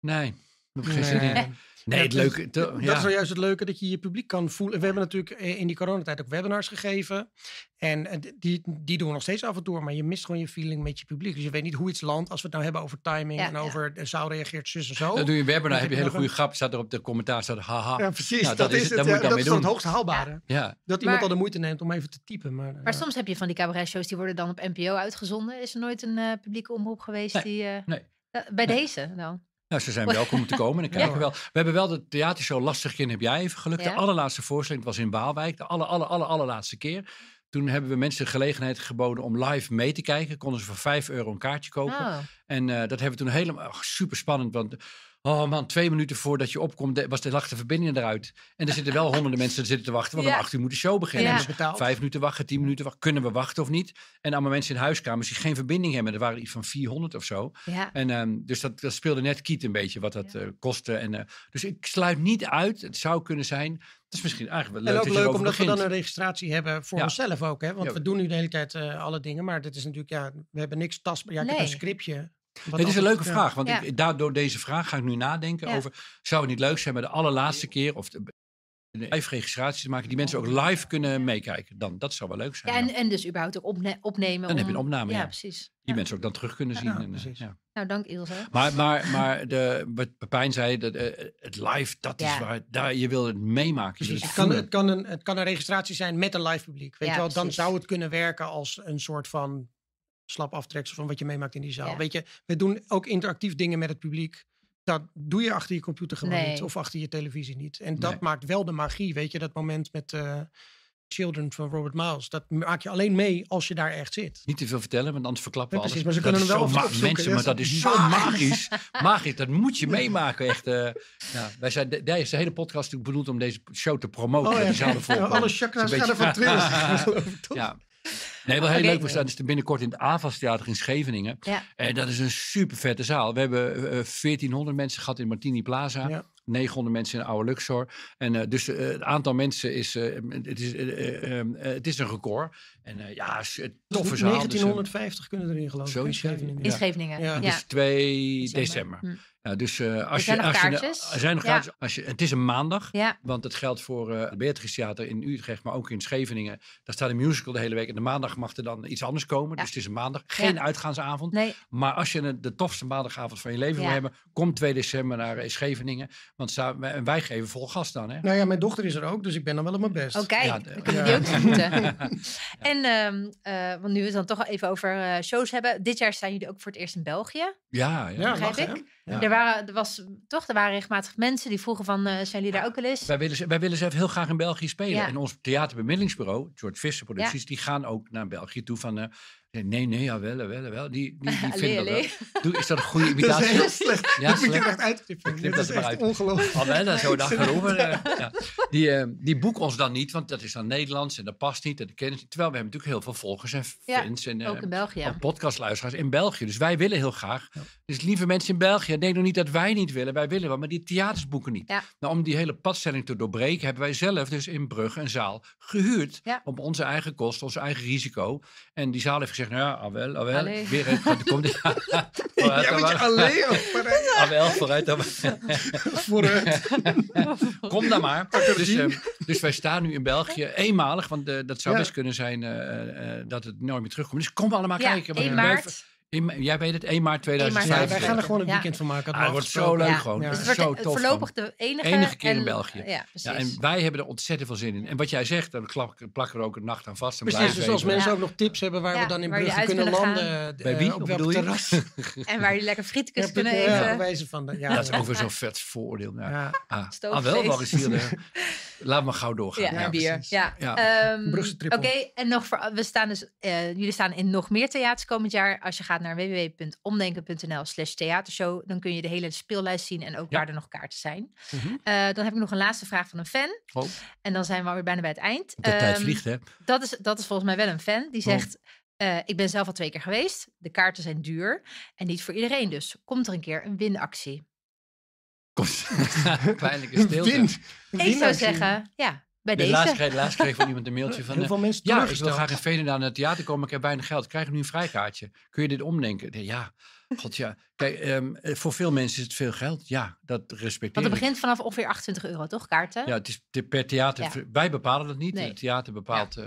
Nee, daar heb ik geen zin in. Nee. Nee, Ja, het dat- leuke. te- Dat is ja. nou juist het leuke, dat je je publiek kan voelen. We hebben natuurlijk eh, in die coronatijd ook webinars gegeven. En eh, die, die doen we nog steeds af en toe. Maar je mist gewoon je feeling met je publiek. Dus je weet niet hoe iets landt. Als we het nou hebben over timing Ja, en ja. over de zaal reageert zus en zo. Dan doe je een webinar, Dan heb je een hele goede grap. Staat er op de commentaar, staat haha. Ja, precies. Nou, dat, dat is het, moet ja, dan dat is dan het hoogst haalbare. Ja, Dat iemand Maar- al de moeite neemt om even te typen. Maar, Maar ja. soms heb je van die cabaret-shows die worden dan op NPO uitgezonden. Is er nooit een eh, publieke omroep geweest Nee, die... eh, nee. eh, bij deze dan? Nou, ze zijn welkom om te komen. En dan kijken we wel. We hebben wel de theatershow Lastig Kind heb jij even gelukt. De allerlaatste voorstelling was in Waalwijk. De aller, aller, aller, allerlaatste keer. Toen hebben we mensen de gelegenheid geboden om live mee te kijken. Konden ze voor 5 euro een kaartje kopen. Oh. En eh, dat hebben we toen helemaal super spannend. Want oh man, twee minuten voordat je opkomt, was de, lag de verbinding eruit. En er zitten wel [laughs] honderden mensen zitten te wachten. Want Ja. om acht uur moet de show beginnen. Ja. Dus vijf minuten wachten, tien minuten wachten. Kunnen we wachten of niet? En allemaal mensen in huiskamers die geen verbinding hebben. Er waren iets van 400 of zo. Ja. En ehm, dus dat, dat speelde net kiet een beetje wat dat Ja. eh, kostte. En, eh, dus ik sluit niet uit. Het zou kunnen zijn. Het is misschien eigenlijk wel En leuk ook dat je leuk omdat we dan een registratie hebben voor Ja. onszelf ook. Hè? Want Ja. we doen nu de hele tijd eh, alle dingen. Maar dit is natuurlijk, ja, we hebben niks tastbaar. Ja, ik heb een scriptje. Wat Het is een leuke vraag, want Ja. ik, daardoor deze vraag ga ik nu nadenken Ja. over... Zou het niet leuk zijn bij de allerlaatste keer of de, live registratie te maken... die mensen ook live kunnen meekijken? Dan, dat zou wel leuk zijn. Ja, en, ja. en dus überhaupt ook opne- opnemen. Dan heb je een opname, Ja, ja. precies. Die Ja. mensen ook dan terug kunnen zien. Ja, en, eh, precies. ja. Nou, dank Ilse. Maar, maar, maar de, wat Pepijn zei, dat, eh, het live, dat is waar... Daar, je wil het meemaken. Precies. het Het kan, het, kan een, het kan een registratie zijn met een live publiek. Weet Ja, je wel, dan precies. zou het kunnen werken als een soort van slap aftreksel van wat je meemaakt in die zaal. Ja. Weet je, we doen ook interactief dingen met het publiek. Dat doe je achter je computer gewoon Nee. niet of achter je televisie niet. En dat Nee. maakt wel de magie. Weet je, dat moment met eh, Children van Robert Miles. Dat maak je alleen mee als je daar echt zit. Niet te veel vertellen, want anders verklappen we Ja, precies, alles. maar ze Dat kunnen is hem wel zo opzoeken. Mensen, Ja, maar dat is zo magisch. [laughs] Magisch, dat moet je meemaken. Echt, eh, ja, wij zijn, de, deze hele podcast natuurlijk bedoeld om deze show te promoten. Oh ja, die [laughs] alle chakra's is gaan er van beetje- [laughs] trillen. Ja. Nee, wel heel leuk. We staan dus binnenkort in het AVAS Theater in Scheveningen. Ja. En dat is een super vette zaal. We hebben eh, 1400 mensen gehad in Martini Plaza. Ja. 900 mensen in Oude Luxor. En eh, dus eh, het aantal mensen is, eh, het, is eh, eh, eh, het is een record. En eh, ja, een toffe zaal. Dus, eh, 1950 kunnen erin geloof ik. Zoiets, in Scheveningen. In Ja. Scheveningen. Ja. Ja. Dus 2 December. december. Hm. Ja, dus eh, als zijn je, nog als je- er zijn nog Ja. kaartjes. Als je, het is een maandag. Ja. Want het geldt voor eh het Beatrice Theater in Utrecht, maar ook in Scheveningen. Daar staat een musical de hele week. En de maandag mag er dan iets anders komen. Ja. Dus het is een maandag. Geen Ja. uitgaansavond. Nee. Maar als je een- de tofste maandagavond van je leven Ja. wil hebben, kom 2 december naar eh, Scheveningen. Want sta- wij, en wij geven vol gas dan. Hè? Nou ja, mijn dochter is er ook, dus ik ben dan wel op mijn best. Oké, dan kunnen ja. die ook. [laughs] En, ehm, eh, want nu we het dan toch even over eh, shows hebben. Dit jaar staan jullie ook voor het eerst in België. Ja, ja. Ja, Begrijp ik? Ja. Er, waren, er, was, toch, er waren regelmatig mensen die vroegen van, eh, zijn jullie daar ook wel eens? Wij willen, ze- wij willen zelf heel graag in België spelen. Ja. En ons theaterbemiddelingsbureau, George Visser Producties, die gaan ook naar België toe van... nee, nee, jawel, jawel, wel. Die, die, die [laughs] vinden dat wel. Doe, is dat een goede [laughs] Dat is imitatie? heel slecht. Ja, dat moet je slecht. er echt uitknippen. Knip Dat dat is maar echt uit. ongelooflijk. Wel, dat zo dag geloven. eh, ja. Die, eh, die boeken ons dan niet, want dat is dan Nederlands en dat past niet. En dat kennen. Terwijl we hebben natuurlijk heel veel volgers en Ja, fans en ook eh, in België. ook podcastluisteraars in België. Dus wij willen heel graag. Dus lieve mensen in België, denk nog niet dat wij niet willen. Wij willen wel, maar die theaters boeken niet. Ja. Nou, om die hele padstelling te doorbreken, hebben wij zelf dus in Brugge een zaal gehuurd. Ja. Op onze eigen kosten, ons eigen risico. En die zaal heeft gezegd, nou ja, ah wel, ah wel. Allee. Weer, het komt, [laughs] vooruit Ja, dan moet je maar. Ah wel, vooruit dan [laughs] vooruit. [laughs] Kom dan maar. Dus, eh, dus wij staan nu in België eenmalig, want eh, dat zou Ja. best kunnen zijn eh, eh, dat het nooit meer terugkomt. Dus kom allemaal ja, kijken. 1 Wij- maart. In jij weet het, 1 maart 2025. Ja, wij gaan er gewoon een Ja. weekend van maken. Ah, het wordt zo leuk gewoon. Ja. Dus Het wordt zo tof voorlopig de enige. Enige keer in en- België. Ja, precies. Ja, en wij hebben er ontzettend veel zin in. En wat jij zegt, dan we er ook een nacht aan vast. En Precies, dus als mensen Ja. ook nog tips hebben waar Ja, we dan in Brugge kunnen landen. Bij eh, wie? Op welk bedoel je? terras. [laughs] En waar je lekker frietjes kunnen ja, eten. van de, ja, Dat is ook weer zo'n vet. Ja. ja. Ah, ah, wel, waar is hier. [laughs] Laat maar gauw doorgaan. Ja, bier. precies. Ja. Ehm, Brugse Oké, en nog voor, we staan dus, eh, jullie staan in nog meer theaters komend jaar. Als je gaat naar www.omdenken.nl slash theatershow, dan kun je de hele speellijst zien en ook Ja. waar er nog kaarten zijn. Mhm. Eh, dan heb ik nog een laatste vraag van een fan. Oh, En dan zijn we alweer bijna bij het eind. de tijd Ehm, vliegt, hè? dat, is, dat is volgens mij wel een fan. Die Oh. zegt, eh, ik ben zelf al twee keer geweest. De kaarten zijn duur. En niet voor iedereen dus. Komt er een keer een winactie? Komt. [laughs] Pijnlijke stilte. Win. Ik zou zeggen, ja, bij De deze. laatst, kreeg, laatst kreeg van iemand een mailtje [laughs] van... Heel eh, mensen ja, ik wil graag in Veenendaal naar het theater komen, ik heb weinig geld. Krijg ik nu een vrijkaartje? Kun je dit omdenken? Ik denk, Ja, god ja. Kijk, ehm, eh, voor veel mensen is het veel geld. Ja, dat respecteer Want het ik. begint vanaf ongeveer 28 euro, toch? Kaarten? Ja, het is per theater. Ja. Wij bepalen dat niet. Nee. Het theater bepaalt. eh,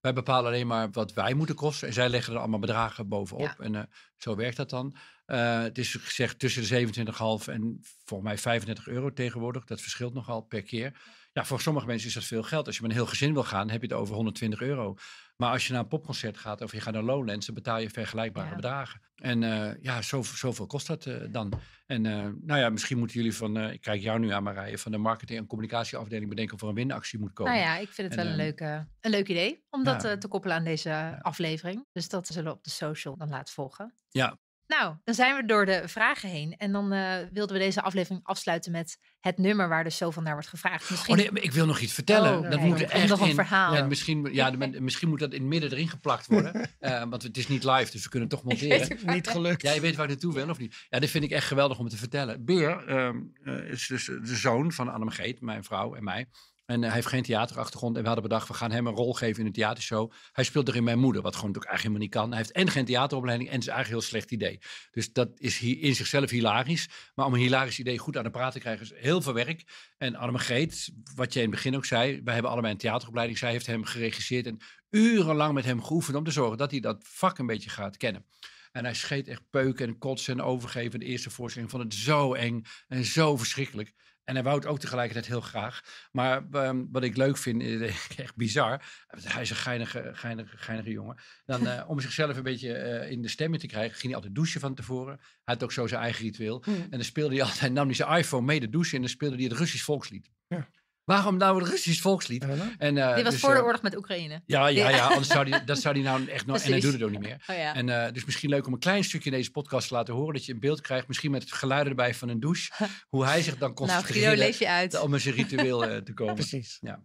wij bepalen alleen maar wat wij moeten kosten. En zij leggen er allemaal bedragen bovenop. Ja. En zo werkt dat dan. Het is gezegd tussen de 27,5 en volgens mij 35 euro tegenwoordig. Dat verschilt nogal per keer. Ja, voor sommige mensen is dat veel geld. Als je met een heel gezin wil gaan, heb je het over 120 euro. Maar als je naar een popconcert gaat of je gaat naar Lowlands, dan betaal je vergelijkbare Ja. bedragen. En eh, ja, zo, zoveel kost dat eh, dan. En eh, nou ja, misschien moeten jullie van, ik kijk jou nu aan Marije, van de marketing- en communicatieafdeling bedenken of er een winactie moet komen. Nou ja, ik vind het En, wel een, leuke, een leuk idee om dat ja. te koppelen aan deze aflevering. Dus dat zullen we op de social dan laten volgen. Ja. Nou, dan zijn we door de vragen heen. En dan eh, wilden we deze aflevering afsluiten met het nummer waar dus zoveel naar wordt gevraagd. Misschien Oh nee, maar ik wil nog iets vertellen. Oh, dat moet er echt nog een in. verhaal. Ja, misschien, ja, de- misschien moet dat in het midden erin geplakt worden. [laughs] Eh, want het is niet live, dus we kunnen het toch monteren. het Niet gelukt. Jij weet waar ik naartoe wil, of niet? Ja, dit vind ik echt geweldig om het te vertellen. Beer ehm, eh, is dus de zoon van Anne Geet, mijn vrouw en mij. En eh, hij heeft geen theaterachtergrond. En we hadden bedacht, we gaan hem een rol geven in een theatershow. Hij speelt erin mijn moeder, wat gewoon natuurlijk eigenlijk helemaal niet kan. Hij heeft en geen theateropleiding en het is eigenlijk een heel slecht idee. Dus dat is hi- in zichzelf hilarisch. Maar om een hilarisch idee goed aan de praat te krijgen is heel veel werk. En Anne Geet, wat jij in het begin ook zei, wij hebben allebei een theateropleiding. Zij heeft hem geregisseerd en urenlang met hem geoefend om te zorgen dat hij dat vak een beetje gaat kennen. En hij scheet echt peuken en kotsen en overgeven. De eerste voorstelling vond het zo eng en zo verschrikkelijk. En hij wou het ook tegelijkertijd heel graag. Maar ehm, wat ik leuk vind, is [laughs] echt bizar. Hij is een geinige, geinige, geinige jongen. Dan, [laughs] eh, om zichzelf een beetje eh, in de stemming te krijgen, ging hij altijd douchen van tevoren. Hij had ook zo zijn eigen ritueel. Hmm. En dan speelde hij altijd, nam hij zijn iPhone mee de douche en dan speelde hij het Russisch volkslied. Ja. Waarom nou het Russisch volkslied? Know. En, eh, Dit was dus, voor de eh, oorlog met Oekraïne. Ja, ja, Ja. anders zou hij, [laughs] dat zou hij nou echt nooit... En hij Precies. doet het ook niet meer. Oh ja. En uh, dus misschien leuk om een klein stukje in deze podcast te laten horen. Dat je een beeld krijgt, misschien met het geluid erbij van een douche. [laughs] hoe hij zich dan nou, Guido, concentreert leef je uit. om in zijn ritueel uh, te [laughs] komen. Precies. Ja.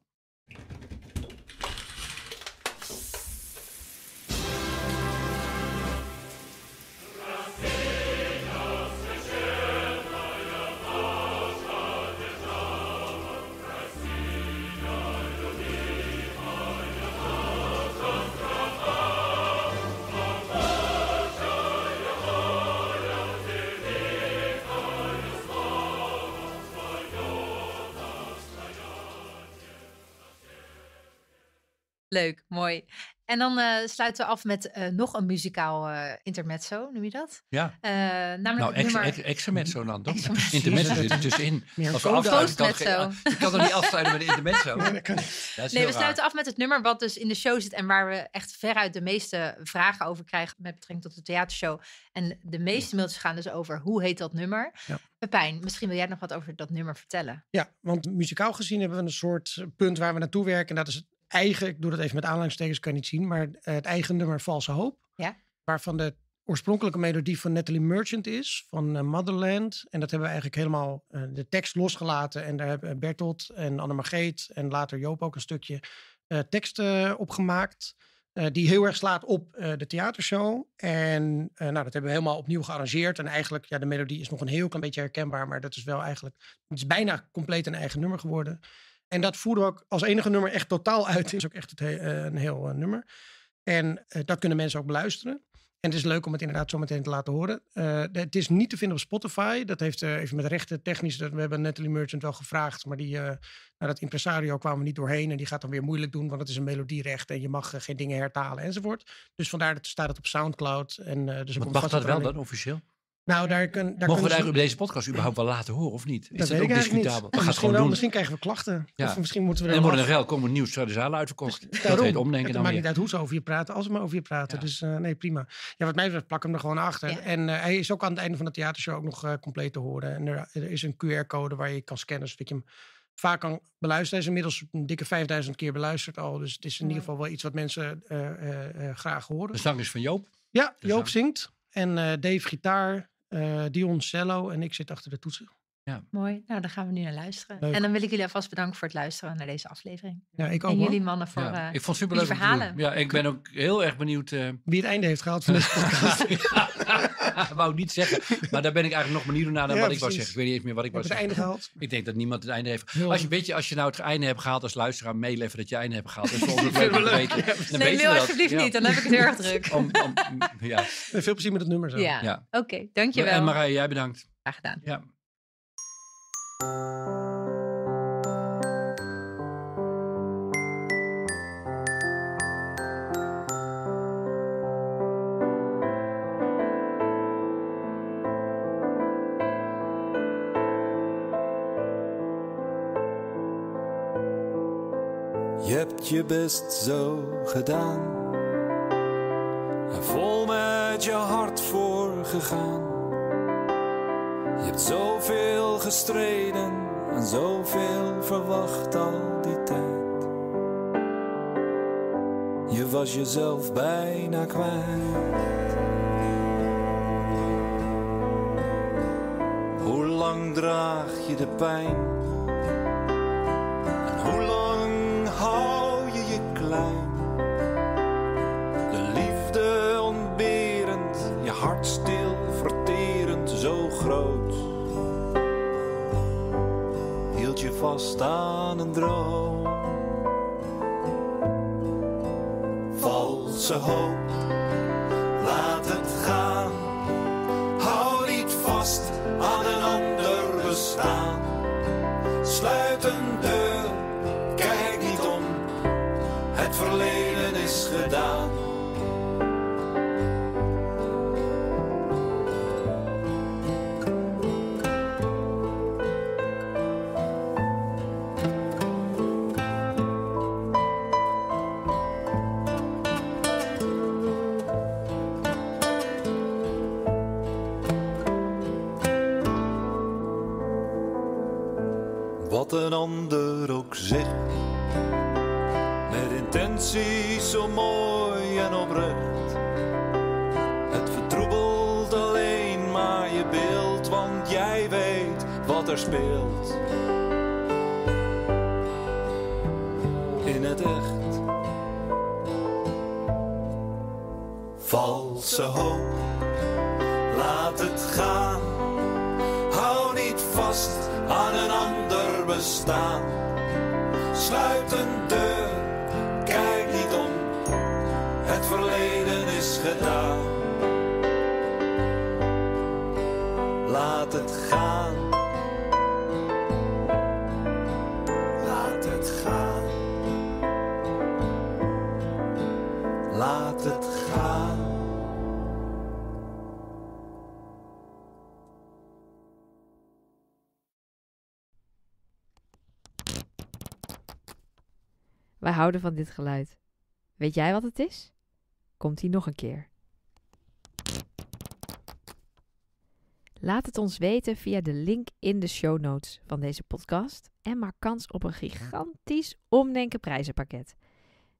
Leuk, mooi. En dan uh, sluiten we af met uh, nog een muzikaal uh, intermezzo, noem je dat? Ja. namelijk nou, nummer... ex, intermezzo dan, toch? Intermezzo zit er tussenin. [laughs] Als we afsluiten, ik kan toch niet afsluiten met een intermezzo? Nee, dat kan niet. Dat is nee, we raar. sluiten af met het nummer wat dus in de show zit en waar we echt veruit de meeste vragen over krijgen met betrekking tot de theatershow. En de meeste mailtjes gaan dus over hoe heet dat nummer. Ja. Pepijn, misschien wil jij nog wat over dat nummer vertellen. Ja, want muzikaal gezien hebben we een soort punt waar we naartoe werken. En dat is eigen, ik doe dat even met aanleidingstekens, kan je niet zien, maar het eigen nummer Valse Hoop. Ja. Waarvan de oorspronkelijke melodie van Natalie Merchant is, van uh, Motherland. En dat hebben we eigenlijk helemaal uh, de tekst losgelaten. En daar hebben Bertolt en Anne Margreet en later Joop ook een stukje uh, tekst op gemaakt. die heel erg slaat op de theatershow. En nou, dat hebben we helemaal opnieuw gearrangeerd. En eigenlijk, ja, de melodie is nog een heel klein beetje herkenbaar. Maar dat is wel eigenlijk, het is bijna compleet een eigen nummer geworden. En dat voeren we ook als enige nummer echt totaal uit. Het is ook echt het he uh, een heel uh, nummer. En uh, dat kunnen mensen ook beluisteren. En het is leuk om het inderdaad zo meteen te laten horen. Uh, het is niet te vinden op Spotify. Dat heeft even met rechten technisch. We hebben Natalie Merchant wel gevraagd. Maar die, nou, dat impresario kwamen we niet doorheen. En die gaat dan weer moeilijk doen. Want het is een melodierecht. En je mag geen dingen hertalen enzovoort. Dus vandaar dat staat het op Soundcloud. En, dus mag dat wel dan officieel? Nou, daar kun, daar Mogen we daar op deze podcast überhaupt wel laten horen of niet? Is dat, dat ook discutabel? We gaan misschien, wel, misschien krijgen we klachten. Ja. Of misschien moeten we en er geld komen nieuws de zaal uitverkocht. Dus, dat heet omdenken het dan maakt niet uit hoe ze over je praten, als ze maar over je praten. Ja. Dus uh, nee, prima. Ja, wat mij betreft plak hem er gewoon achter. Ja. En uh, hij is ook aan het einde van de theatershow ook nog uh, compleet te horen. En er, er is een QR-code waar je kan scannen, zodat je hem vaak kan beluisteren. Hij is inmiddels een dikke 5000 keer beluisterd al. Dus het is in ieder geval wel iets wat mensen graag horen. De zang is van Joop? Ja, Joop zingt. En Dave gitaar. Uh, Dion cello en ik zit achter de toetsen. Ja. Mooi. Nou, dan gaan we nu naar luisteren. Leuk. En dan wil ik jullie alvast bedanken voor het luisteren naar deze aflevering. Ja, ik ook. En jullie mannen voor ja, uh, ik vond het verhalen. Ja, ik ben ook heel erg benieuwd. Uh... Wie het einde heeft gehaald van deze [laughs] podcast. [laughs] wou ik niet zeggen. Maar daar ben ik eigenlijk nog benieuwder naar dan ja, wat precies. ik wou zeggen. Ik weet niet eens meer wat ik wou zeggen. het einde gehaald? Ik denk dat niemand het einde heeft. Als je, weet je, als je nou het einde hebt gehaald als luisteraar, mail even dat je einde hebt gehaald. Dat is ons leuk om weten. Dan nee, mail alsjeblieft niet. Dan heb ik het heel erg [laughs] druk. om, om, ja. Veel plezier met het nummer zo. Ja, ja. oké. Okay, dankjewel. En Marije, jij bedankt. Graag gedaan. Ja. Je hebt je best zo gedaan vol met je hart voor gegaan. Je hebt zoveel gestreden en zoveel verwacht al die tijd. Je was jezelf bijna kwijt. Hoe lang draag je de pijn? Vast aan een droom. Valse hoop, intentie zo mooi en oprecht. Het vertroebelt alleen maar je beeld, want jij weet wat er speelt. In het echt. Valse hoop, laat het gaan. Hou niet vast aan een ander bestaan. Van dit geluid. Weet jij wat het is? Komt hij nog een keer. Laat het ons weten via de link in de show notes van deze podcast en maak kans op een gigantisch omdenken prijzenpakket.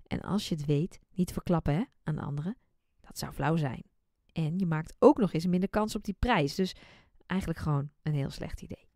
En als je het weet, niet verklappen hè, aan anderen. Dat zou flauw zijn. En je maakt ook nog eens minder kans op die prijs. Dus eigenlijk gewoon een heel slecht idee.